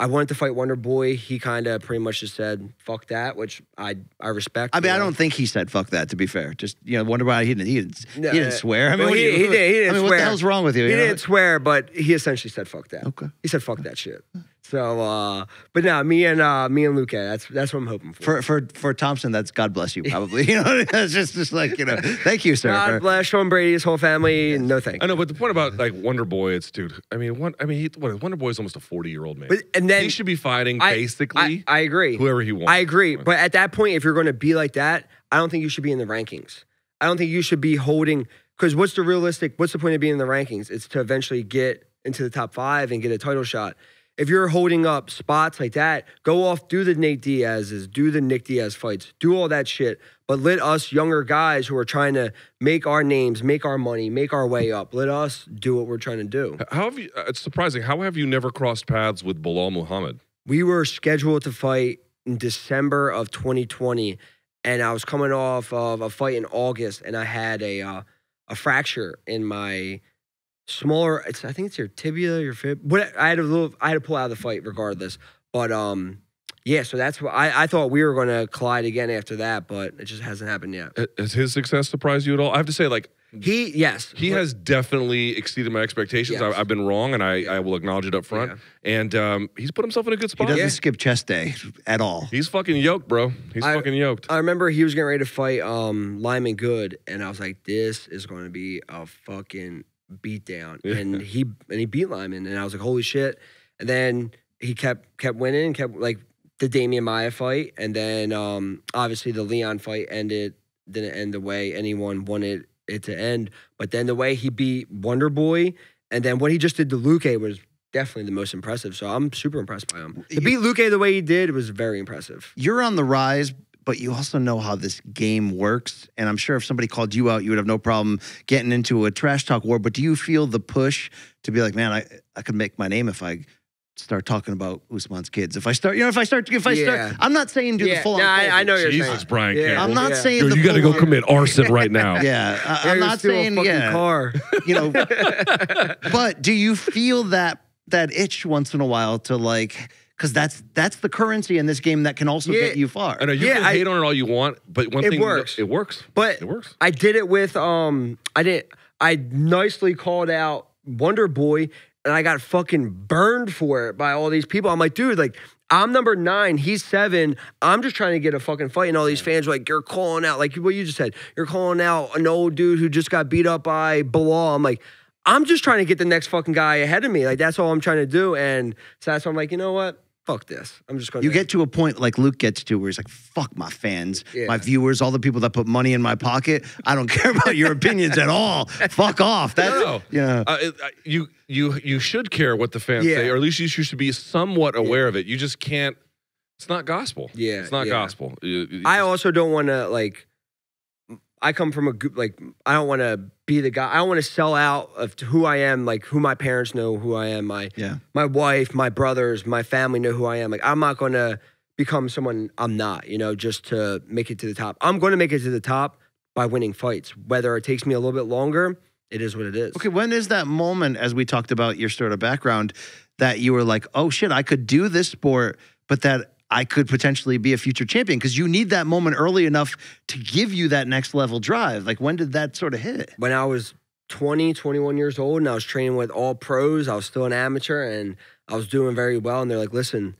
I wanted to fight Wonder Boy. He kind of pretty much just said "fuck that," which I I respect. I mean, you I don't think he said "fuck that." To be fair, just you know, wonder why he didn't. He didn't. No, he didn't swear. I mean, well, he- you- he did- he didn't I mean, what the hell's wrong with you? He you know? didn't swear, but he essentially said "fuck that." Okay. He said "fuck that shit." So, uh, but no, me and uh, me and Luque, that's that's what I'm hoping for. For for for Thompson, that's God bless you. Probably, you know, it's just just like you know, thank you, sir. God bless Sean Brady's whole family. No thanks. I know, but the point about like Wonder Boy, it's dude. I mean, what? I mean, he, what, Wonder Boy is almost a forty-year-old man. But and then he should be fighting I- basically I, I agree. whoever he wants. I agree. But at that point, if you're going to be like that, I don't think you should be in the rankings. I don't think you should be holding because what's the realistic? What's the point of being in the rankings? It's to eventually get into the top five and get a title shot. If you're holding up spots like that, go off, do the Nate Diaz's, do the Nick Diaz fights, do all that shit. But let us younger guys who are trying to make our names, make our money, make our way up, let us do what we're trying to do. How have you? uh, It's surprising. How have you never crossed paths with Belal Muhammad? we were scheduled to fight in December of 2020, and I was coming off of a fight in August, and I had a uh, a fracture in my smaller. It's I think it's your tibia, your fib. What I had a little. I had to pull out of the fight regardless, but um. Yeah, so that's what I, I thought we were going to collide again after that, but it just hasn't happened yet. Has his success surprised you at all? I have to say, like, He, yes, he has definitely exceeded my expectations. Yes. I, I've been wrong, and I, Yeah. I will acknowledge it up front. Yeah. And um, he's put himself in a good spot. he spot. doesn't Yeah. skip chest day at all. He's fucking yoked, bro. He's I- fucking yoked. I remember he was getting ready to fight um, Lyman Good, and I was like, "This is going to be a fucking beatdown." Yeah. And he and he beat Lyman, and I was like, "Holy shit!" And then he kept kept winning, kept like the Demian Maia fight, and then um, obviously the Leon fight ended didn't end the way anyone wanted it to end. But then the way he beat Wonder Boy, and then what he just did to Luque was definitely the most impressive. So I'm super impressed by him. To beat Luque the way he did was very impressive. You're on the rise, but you also know how this game works. And I'm sure if somebody called you out, you would have no problem getting into a trash talk war. But do you feel the push to be like, man, I, I could make my name if I start talking about Usman's kids. If I start, you know, if I start, if I Yeah. start, I'm not saying do the full on. no, I- I know you're Jesus, saying. Brian Yeah. Campbell. I'm not Yeah. saying Yo, the you got to go full-on- commit arson right now. Yeah, I, I'm not still a saying yeah. car. You know, but do you feel that that itch once in a while to like? Because that's that's the currency in this game that can also Yeah. get you far. I know you Yeah, can I- hate on it all you want, but one It thing works. it works. But It works. I did it with um I didn't I nicely called out Wonder Boy and I got fucking burned for it by all these people. I'm like, dude, like I'm number nine, he's seven. I'm just trying to get a fucking fight. And all these fans are like, you're calling out, like what you just said, you're calling out an old dude who just got beat up by Belal. I'm like, I'm just trying to get the next fucking guy ahead of me. Like that's all I'm trying to do. And so that's why I'm like, you know what? Fuck this. I'm just gonna You get to a point like Luke gets to where he's like, fuck my fans, Yeah. my viewers, all the people that put money in my pocket. I don't care about your opinions at all. Fuck off. That's, No. yeah. Uh, it- uh, you you you should care what the fans Yeah. say, or at least you should be somewhat aware of it. You just can't. It's not gospel. Yeah, it's not yeah. gospel. You- you I also don't want to like. I come from a good like. I don't want to be the guy. I don't want to sell out of who I am. Like who my parents know who I am. My Yeah. my wife, my brothers, my family know who I am. Like I'm not going to become someone I'm not. You know, just to make it to the top. I'm going to make it to the top by winning fights. Whether it takes me a little bit longer, it is what it is. Okay, when is that moment, as we talked about your sort of background, that you were like, oh shit, I could do this sport, but that I could potentially be a future champion? Because you need that moment early enough to give you that next level drive. Like, when did that sort of hit? when I was 20, 21 years old and I was training with all pros, I was still an amateur and I was doing very well. And they're like, listen,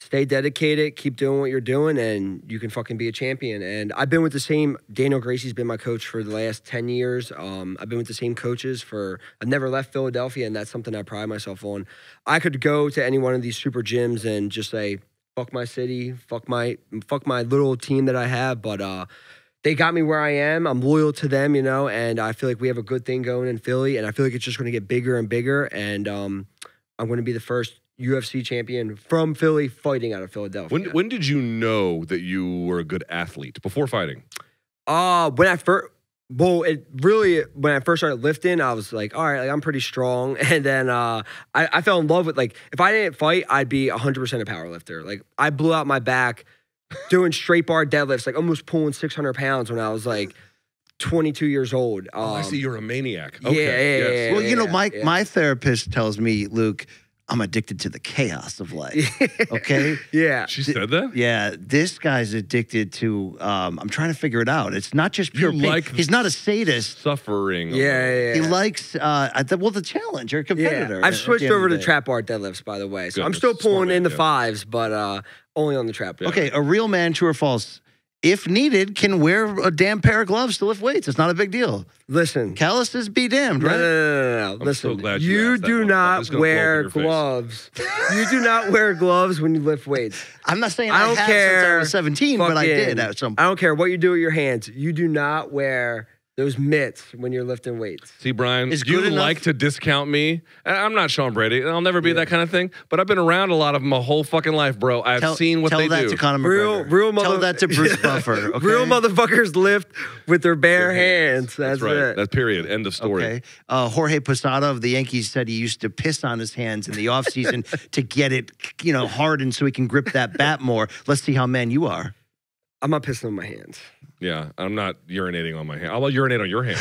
stay dedicated, keep doing what you're doing, and you can fucking be a champion. And I've been with the same, Daniel Gracie's been my coach for the last 10 years. Um, I've been with the same coaches for, I've never left Philadelphia, and that's something I pride myself on. I could go to any one of these super gyms and just say, fuck my city, fuck my, fuck my little team that I have, but, uh, they got me where I am. I'm loyal to them, you know, and I feel like we have a good thing going in Philly, and I feel like it's just going to get bigger and bigger. And um, I'm going to be the first UFC champion from Philly, fighting out of Philadelphia. When when did you know that you were a good athlete before fighting? Uh, when I first, well, it really when I first started lifting, I was like, all right, like, I'm pretty strong. And then uh, I, I fell in love with like if I didn't fight, I'd be 100 percent a power lifter. Like I blew out my back doing straight bar deadlifts, like almost pulling 600 pounds when I was like 22 years old. oh, I Um, see. You're a maniac. yeah, Okay. yeah, yes. yeah, well, you know, my yeah. my therapist tells me, Luke, I'm addicted to the chaos of life. Okay. yeah. She said that. Yeah, this guy's addicted to. Um, I'm trying to figure it out. It's not just You pure pain. like- He's not a sadist. Suffering. Yeah, yeah, yeah. He likes. Uh, I well, the challenge. You're a competitor. Yeah, I've switched the end of over to trap bar deadlifts, by the way. So Good, I'm still a smart pulling in the idea. fives, but uh, only on the trap bar. Okay, a real man, true or false, if needed, can wear a damn pair of gloves to lift weights. It's not a big deal. Listen. Calluses be damned, right? no, no, no, no. I'm Listen, so glad you you asked do one. Not just gonna blow up in wear gloves. you do not wear gloves when you lift weights. I'm not saying I I, don't have since I care. was 17, but I did at some I don't care what you do with your hands. You do not wear those mitts when you're lifting weights. See, Brian, Is you enough- like to discount me. And I'm not Sean Brady, and I'll never be that kind of thing. But I've been around a lot of them my whole fucking life, bro. I've Tell, seen what they do. tell that to Conor Real, McGregor. real Tell mother- that to Bruce Buffer. Okay? Real motherfuckers lift with their bare hands. That's, That's right. it. That's period. End of story. Okay. Uh, Jorge Posada of the Yankees said he used to piss on his hands in the offseason to get it, you know, hardened so he can grip that bat more. Let's see how man you are. I'm not pissing on my hands. Yeah, I'm not urinating on my hand. I'll urinate on your hand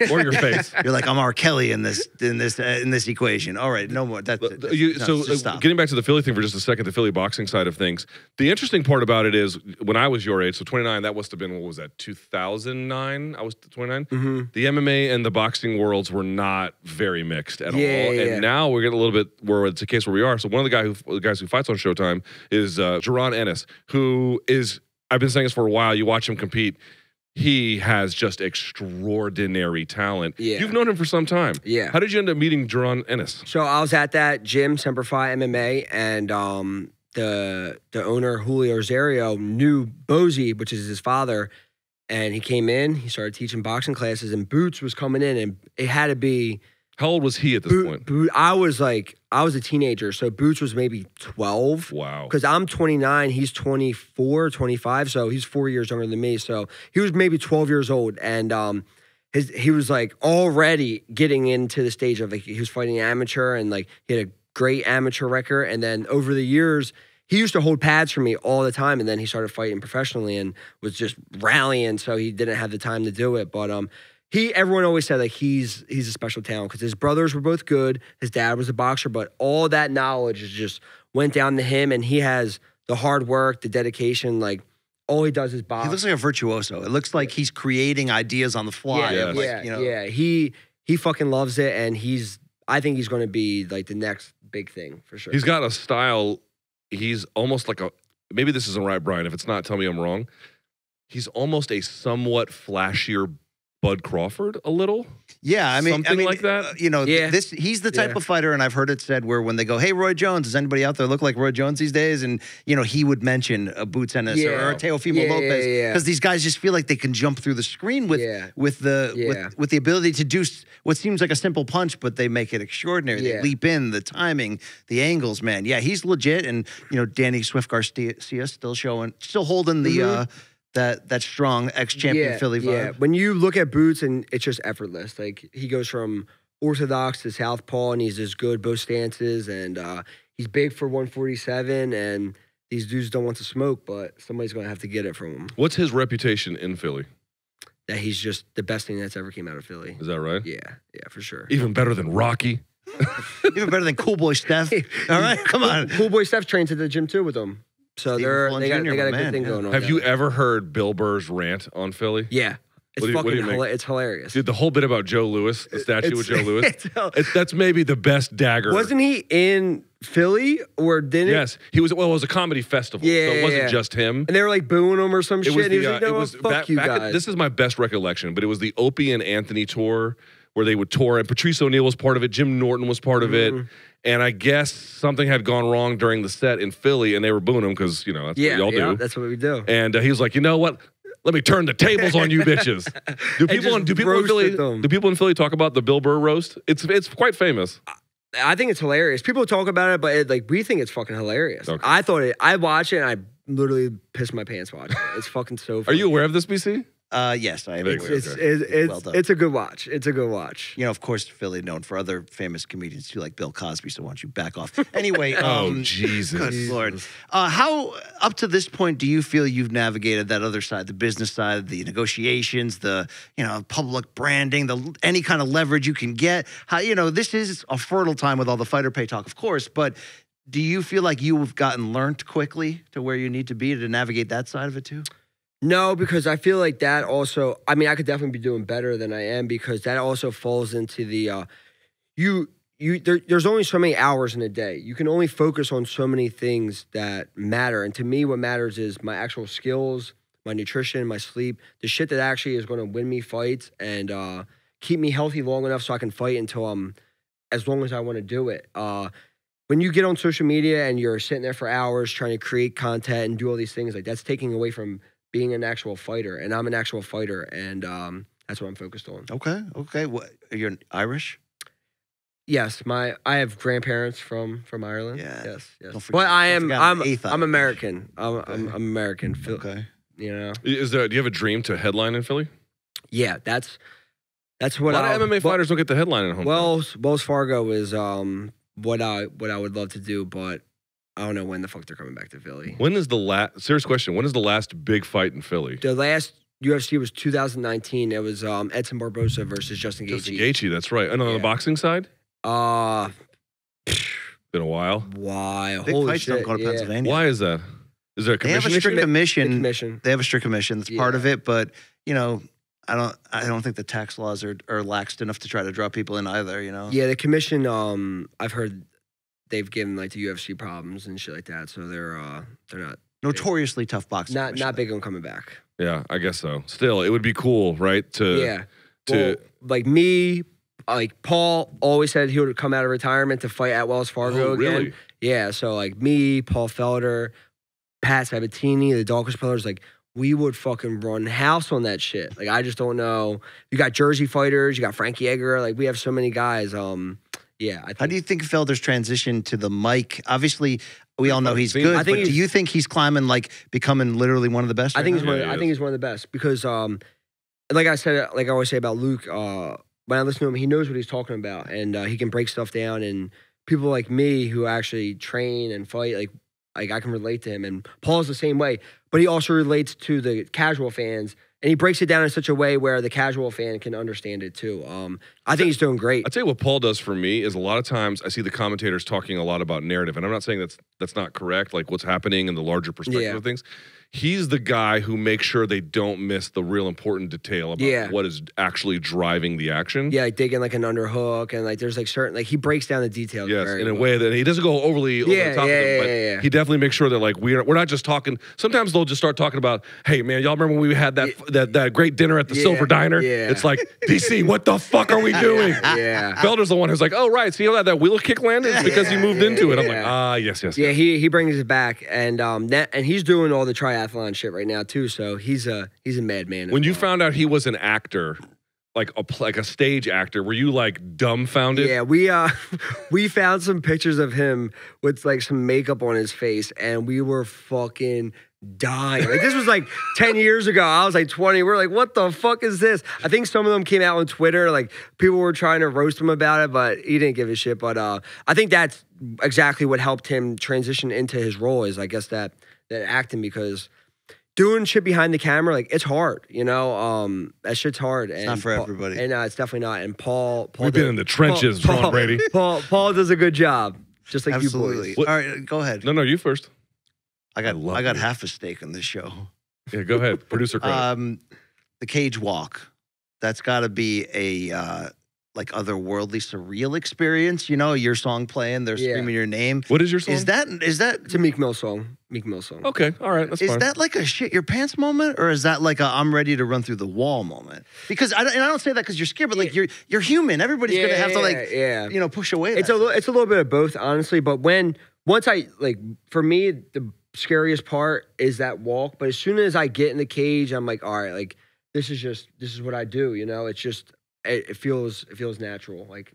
or your face. You're like I'm R. Kelly in this in this uh, in this equation. All right, no more. That's But, it. uh, you- No, so uh, getting back to the Philly thing for just a second, the Philly boxing side of things. The interesting part about it is when I was your age, so 29, that must have been what was that, 2009? I was 29. Mm-hmm. The MMA and the boxing worlds were not very mixed at Yeah, all. yeah, and yeah. now we're getting a little bit where it's a case where we are. So one of the guy who the guys who fights on Showtime is uh, Jaron Ennis, who is I've been saying this for a while. You watch him compete. He has just extraordinary talent. Yeah. You've known him for some time. Yeah. How did you end up meeting Jaron Ennis? So I was at that gym, Semper Fi MMA, and um, the the owner Julio Rosario knew Bozy, which is his father, and he came in. He started teaching boxing classes, and Boots was coming in, and it had to be How old was he at this Boot, point? Boot, I was like, I was a teenager, so Boots was maybe 12. Wow. Because I'm 29, he's 24, 25, so he's four years younger than me. So he was maybe 12 years old, and um, his he was like already getting into the stage of like he was fighting amateur, and like he had a great amateur record, and then over the years. He used to hold pads for me all the time, and then he started fighting professionally and was just rallying. So he didn't have the time to do it. But um, he everyone always said like he's he's a special talent because his brothers were both good. His dad was a boxer, but all that knowledge is just went down to him, and he has the hard work, the dedication. Like all he does is box. He looks like a virtuoso. It looks like he's creating ideas on the fly. yeah, Yes. like, yeah, you know, yeah. He he fucking loves it, and he's. I think he's going to be like the next big thing for sure. He's got a style. He's almost like a. Maybe this isn't right, Brian. If it's not, tell me I'm wrong. He's almost a somewhat flashier Bud Crawford, a little. Yeah, I mean, I Something mean, like that? uh, you know, Yeah. this he's the type Yeah. of fighter, and I've heard it said where when they go, "Hey, Roy Jones, does anybody out there look like Roy Jones these days?" And you know, he would mention a Boots Ennis Yeah. or a Teofimo Yeah, yeah, Lopez yeah. because these guys just feel like they can jump through the screen with Yeah. with the Yeah. with with the ability to do what seems like a simple punch, but they make it extraordinary. Yeah. They leap in, the timing, the angles, man. Yeah, he's legit, and you know, Danny Swift Garcia still showing, still holding the. Mhm. uh that, that strong ex champion yeah, Philly vibe. Yeah, when you look at Boots and it's just effortless. Like he goes from orthodox to southpaw, and he's as good both stances, and uh, he's big for 147. And these dudes don't want to smoke, but somebody's gonna have to get it from him. What's his reputation in Philly? That he's just the best thing that's ever came out of Philly. Is that right? Yeah, yeah, for sure. Even better than Rocky. Even better than Cool Boy Steph. All right, come on. Cool Boy Steph trains at the gym too with them, so Stephen they're Fulton they got, Jr., they got a my good man, thing yeah. going on. Have you together. ever heard Bill Burr's rant on Philly? Yeah, it's What do you- what do fucking you make? hila- it's hilarious. Dude, the whole bit about Joe Lewis, the statue with It's- Joe Lewis. it's hell- It, that's maybe the best dagger. Wasn't he in Philly or didn't? Yes, he was. Well, it was a comedy festival, Yeah, so it yeah, wasn't yeah. just him. And they were like booing him or some It shit. was and he was the, like, uh, no, it was fuck back, you back guys. this is my best recollection, but it was the Opie and Anthony tour where they would tour, and Patrice O'Neal was part of it. Jim Norton was part of it, Mhm. and I guess something had gone wrong during the set in Philly, and they were booing him because you know that's yeah, what y'all yeah, do. that's what we do. And uh, he was like, you know what? Let me turn the tables on you bitches. Do people in, do people in Philly them. do people in Philly talk about the Bill Burr roast? It's it's quite famous. I think it's hilarious. People talk about it, but it, like we think it's fucking hilarious. Okay. I thought it. I watch it and I literally piss my pants watching it. It's fucking so. Are you aware of this, BC? Uh, yes, I am. Aware. It's it's it's, Well it's a good watch. It's a good watch. You know, of course, Philly known for other famous comedians too, like Bill Cosby. So why don't you back off? Anyway, Oh um, Jesus! good lord. Uh, how up to this point do you feel you've navigated that other side, the business side, the negotiations, the you know public branding, the any kind of leverage you can get? How you know this is a fertile time with all the fighter pay talk, of course, but. Do you feel like you've gotten learned quickly to where you need to be to navigate that side of it too? No, because I feel like that also. I mean, I could definitely be doing better than I am because that also falls into the uh, you you. There, there's only so many hours in a day. You can only focus on so many things that matter. And to me, what matters is my actual skills, my nutrition, my sleep, the shit that actually is going to win me fights and uh, keep me healthy long enough so I can fight until I'm as long as I want to do it. Uh, when you get on social media and you're sitting there for hours trying to create content and do all these things, like that's taking away from being an actual fighter. And I'm an actual fighter, and um, that's what I'm focused on. Okay, okay. What you're Irish? Yes, my I have grandparents from from Ireland. Yeah. Yes, yes. Don't forget- but I don't am I'm I'm American. I'm, I'm, Okay. I'm American. Phil- Okay. You know. Is there? Do you have a dream to headline in Philly? Yeah, that's that's what. A what lot I, of MMA fighters don't get the headline at home. Wells Wells Fargo is um what I what I would love to do, but I don't know when the fuck they're coming back to Philly. when is the last? Serious question. When is the last big fight in Philly? The last UFC was 2019. It was um, Edson Barboza versus Justin Gaethje. Justin Gaethje. That's right. And on the boxing side, Uh, been a while. why? Big Holy fights shit! don't go to yeah. Pennsylvania. Why is that? Is there a commission? They have a strict commission. Commission. They have a strict commission. That's part of it. But you know, I don't. I don't think the tax laws are are laxed enough to try to draw people in either. You know. Yeah, the commission. Um, I've heard they've given like the UFC problems and shit like that, so they're uh they're not Notoriously tough boxing. not not big on coming back. Yeah, I guess so. Still, it would be cool, right? To yeah. to Well, like me, like Paul always said he would come out of retirement to fight at Wells Fargo Oh, again. really? Yeah, so like me, Paul Felder, Pat Sabatini, the Dawkins brothers, like we would fucking run house on that shit. Like I just don't know. You got Jersey fighters, you got Frankie Edgar. Like we have so many guys. Um, yeah. I think, How do you think Felder's transition to the mic? Obviously, we all know he's good, I think but do you think he's climbing like becoming literally one of the best? I right think now? he's one. Yeah, Of, he I think he's one of the best because, um, like I said, like I always say about Luke. Uh, when I listen to him, he knows what he's talking about, and uh, he can break stuff down. And people like me who actually train and fight, like like I can relate to him. And Paul's the same way, but he also relates to the casual fans, and he breaks it down in such a way where the casual fan can understand it too. Um, I think he's doing great. I'll tell you what Paul does for me is a lot of times I see the commentators talking a lot about narrative, and I'm not saying that's that's not correct, like what's happening in the larger perspective Yeah. of things. He's the guy who makes sure they don't miss the real important detail about Yeah. what is actually driving the action. Yeah, like digging like an underhook, and like there's like certain like he breaks down the details. Yes, very in a well. way that he doesn't go overly over Yeah, the top yeah, of them, yeah, but yeah, yeah. he definitely makes sure that like we're we're not just talking. Sometimes they'll just start talking about, hey man, y'all remember when we had that that, that great dinner at the Silver Diner? yeah. It's like DC, what the fuck are we doing? Yeah. Felder's the one who's like, oh right, see how that, that wheel kick landed? It's because you moved into it. I'm like, ah yes, yes, Yeah, yes. he he brings it back, and um, that and he's doing all the triathlon shit right now too. So he's a he's a madman. When you found out he was an actor, like a like a stage actor, were you like dumbfounded? yeah, we uh we found some pictures of him with like some makeup on his face, and we were fucking dying. Like this was like ten years ago. I was like twenty. We're like, what the fuck is this? I think some of them came out on Twitter. Like people were trying to roast him about it, but he didn't give a shit. But uh, I think that's exactly what helped him transition into his role. Is I guess that that acting because. Doing shit behind the camera, like it's hard, you know. Um, that shit's hard. and not for Paul- everybody. and uh, it's definitely not. And Paul, Paul We've been in the trenches, Paul, Sean Paul- Brady. Paul, Paul does a good job, just like Absolutely. you boys. What- All right, go ahead. No, no, you first. I got I love I, got you. half a stake in this show. Yeah, go ahead. Producer credit. Um, the cage walk. That's got to be a uh, like otherworldly, surreal experience. You know, your song playing, they're Yeah. screaming your name. what is your song? Is that is that It's a Meek Mill song. Meek Mill song. okay? All right, that's is fine. that like a shit your pants moment, or is that like a I'm ready to run through the wall moment? Because I don't, and I don't say that because you're scared, but like you're you're human. Everybody's gonna have to like yeah. you know push away. It's that a little, it's a little bit of both, honestly. But when once I like, for me, the scariest part is that walk. But as soon as I get in the cage, I'm like, all right, like this is just this is what I do. You know, it's just it, it feels it feels natural. Like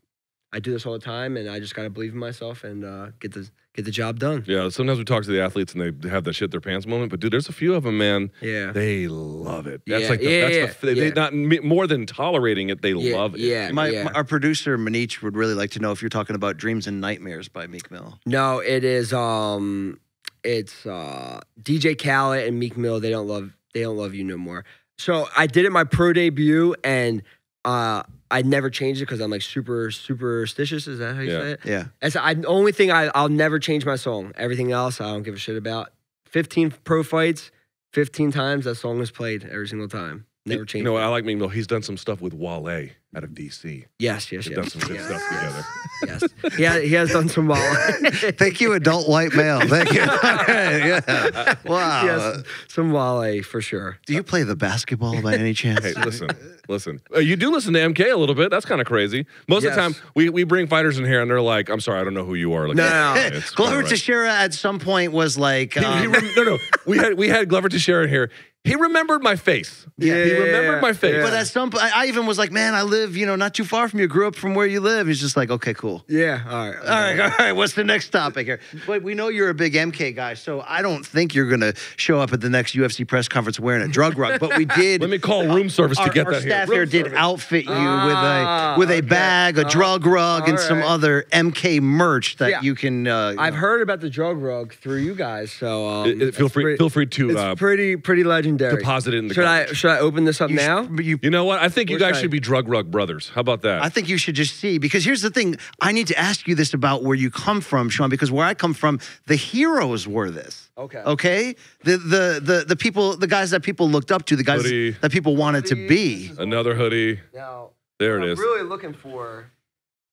I do this all the time, and I just got to believe in myself and uh, get the get the job done. yeah, sometimes we talk to the athletes and they have that shit their pants moment, but dude, there's a few of them, man. Yeah. They love it. That's Yeah, like the, yeah, that's yeah, the, they, they yeah. not more than tolerating it. They Yeah, love it. yeah. My, my- our producer Manich would really like to know if you're talking about Dreams and Nightmares by Meek Mill. No, it is um it's uh DJ Khaled and Meek Mill, they don't love they don't love you no more. So I did it my pro debut and uh I never changed it because I'm like super superstitious. Is that how you Yeah. say it? Yeah. That's I, the only thing I, I'll never change my song. Everything else I don't give a shit about. 15 pro fights, 15 times that song was played every single time. Never You changed. know. I like Meek Mill. He's done some stuff with Wale out of DC. yes, yes, They've yes. done some good yes, stuff together. Yes. He, has, he has done some well. Thank you, adult white male. Thank you. yeah. Wow. Yes, some Wale for sure. Do you play the basketball by any chance? Hey, listen, listen. Uh, you do listen to MK a little bit. That's kind of crazy. Most of the time, we, we bring fighters in here and they're like, "I'm sorry, I don't know who you are." Like, No, no, no. Glover all right. Teixeira at some point was like, He, he um, no, no. We had we had Glover Teixeira in here. He remembered my face. Yeah. he remembered my face. yeah. but at some point, I I even was like, man, I live, you know, not too far from you. Grew up from where you live. He's just like, okay, cool. Yeah, all right. All right, all right. What's the next topic here? But we know you're a big MK guy, so I don't think you're gonna show up at the next UFC press conference wearing a drug rug. But we did. Let me call room service to our, get our that staff here. here Room did service. outfit you Ah, with a with a bag, a Uh, drug rug, and all some other MK merch that Yeah. you can. Uh, I've heard about the drug rug through you guys, so um, It- it- feel free pretty- feel free to It's uh, pretty pretty legendary. deposit it in the. should I should I open this up you, now? sh- you You know what? I think you guys should I- should be drug rug brothers. How about that? I think you should just see because here's the thing. I need to ask you this about where you come from, Sean, because where I come from, the heroes were this. Okay. Okay. The the the the people, the guys that people looked up to, the guys Hoodie. that people wanted to be. Another hoodie. Now, There what it I'm is. really looking for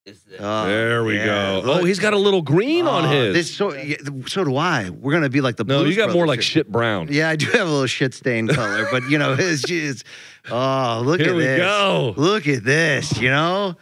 is this. Oh, there we yeah. go. Look. Oh, he's got a little green on Oh, his. This so yeah, so do I. We're gonna be like the no, Blues you got more like here. shit brown. Yeah, I do have a little shit stain color, but you know, it's just oh look Here at we this. go. Look at this, you know?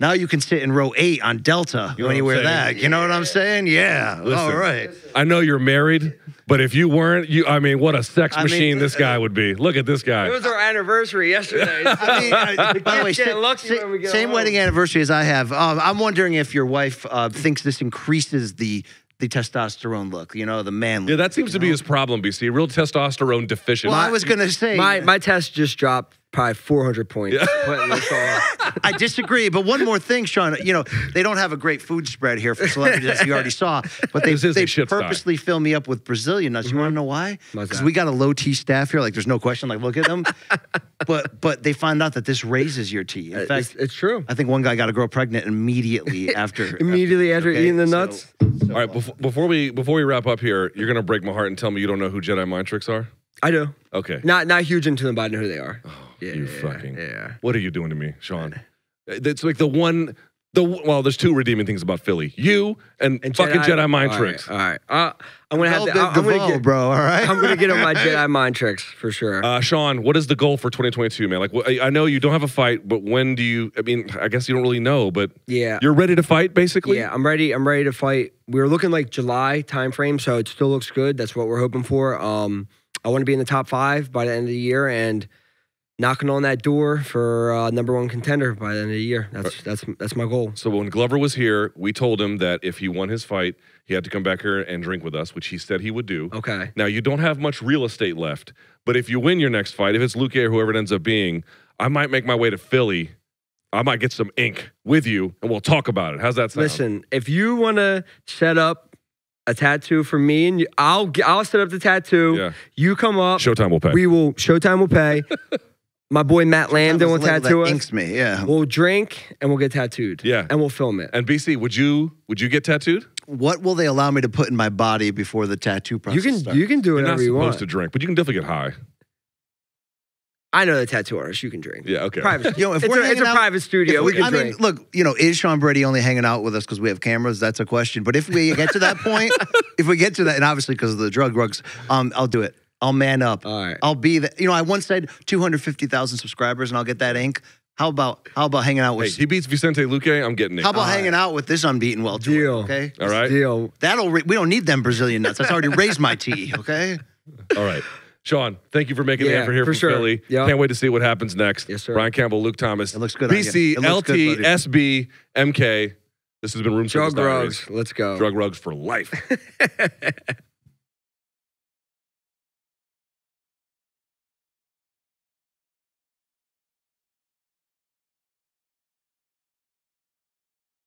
Now you can sit in row eight on Delta You know when you wear that. You know what I'm saying? Yeah. Listen. All right. I know you're married, but if you weren't, you I mean, what a sex I mean, machine this guy would be. Look at this guy. It was our anniversary yesterday. I mean, I- by the way, Get lucky sa- when we get same wedding anniversary as I have. Um, I'm wondering if your wife uh, thinks this increases the the testosterone look. You know, the man. Yeah, that seems to be his problem, BC. Real testosterone deficient. Well, I was gonna say my my test just dropped probably 400 points. putting this on. I disagree, but one more thing, Sean. You know, they don't have a great food spread here for celebrities, as you already saw. But they This is a they shit sty. purposely fill me up with Brazilian nuts. You mm-hmm. want to know why? Because we got a low T staff here. Like, there's no question. Like, look at them. but but they find out that this raises your T. In uh, It's, fact, it's true. I think one guy got a girl pregnant immediately after. Immediately after okay? eating the So- nuts. All right, before, before we before we wrap up here, you're gonna break my heart and tell me you don't know who Jedi mind tricks are. I do. Okay. Not not huge into them, but I know who they are. Oh. Yeah, you fucking- yeah. What are you doing to me, Sean? It's like the one. The well, there's two redeeming things about Philly: you and, And fucking Jedi, mind all tricks. Right, all right. Uh, I'm gonna have Well, to. big I'm gonna get, bro. All right. I'm gonna get on my Jedi mind tricks for sure. Uh, Sean, what is the goal for 2022, man? Like, wh- I I know you don't have a fight, but when do you? I mean, I guess you don't really know, but yeah. you're ready to fight, basically. Yeah, I'm ready. I'm ready to fight. We were looking like July timeframe, so it still looks good. That's what we're hoping for. Um, I want to be in the top five by the end of the year and knocking on that door for uh, number one contender by the end of the year. That's that's that's my goal. So when Glover was here, we told him that if he won his fight, he had to come back here and drink with us, which he said he would do. Okay. Now you don't have much real estate left, but if you win your next fight, if it's Luque or whoever it ends up being, I might make my way to Philly. I might get some ink with you, and we'll talk about it. How's that sound? Listen, if you want to set up a tattoo for me and you, I'll I'll set up the tattoo. Yeah. You come up. Showtime will pay. We will. Showtime will pay. my boy Matt Landon will That was the label tattoo that us. inks me. Yeah. We'll drink and we'll get tattooed. Yeah. And we'll film it. and BC, would you would you get tattooed? What will they allow me to put in my body before the tattoo process? You can starts? you can do whatever You're not whatever you supposed want. to drink, but you can definitely get high. I know the tattoo artist. You can drink. Yeah, okay. Private. You know, if it's we're a, it's a out- private studio. We we- can I drink. mean, look, you know, is Sean Brady only hanging out with us because we have cameras? That's a question. But if we get to that point, if we get to that, and obviously because of the drug rugs, um, I'll do it. I'll man up. All right. I'll be the. You know, I once said 250,000 subscribers, and I'll get that ink. How about how about hanging out Hey, with? he beats Vicente Luque. I'm getting it. how about All right. hanging out with this unbeaten welterweight? Deal. Okay. All right. Deal. That'll. Re- we don't need them Brazilian nuts. That's already raised my tea. Okay. All right. Sean, thank you for making the Yeah, effort here for from sure. Philly. Yeah. Can't wait to see what happens next. Yes, sir. Brian Campbell, Luke Thomas. It looks good on you. BC, looks LT, good. SB, MK. This has been Room Service Drug Diaries. rugs. Let's go. Drug rugs for life.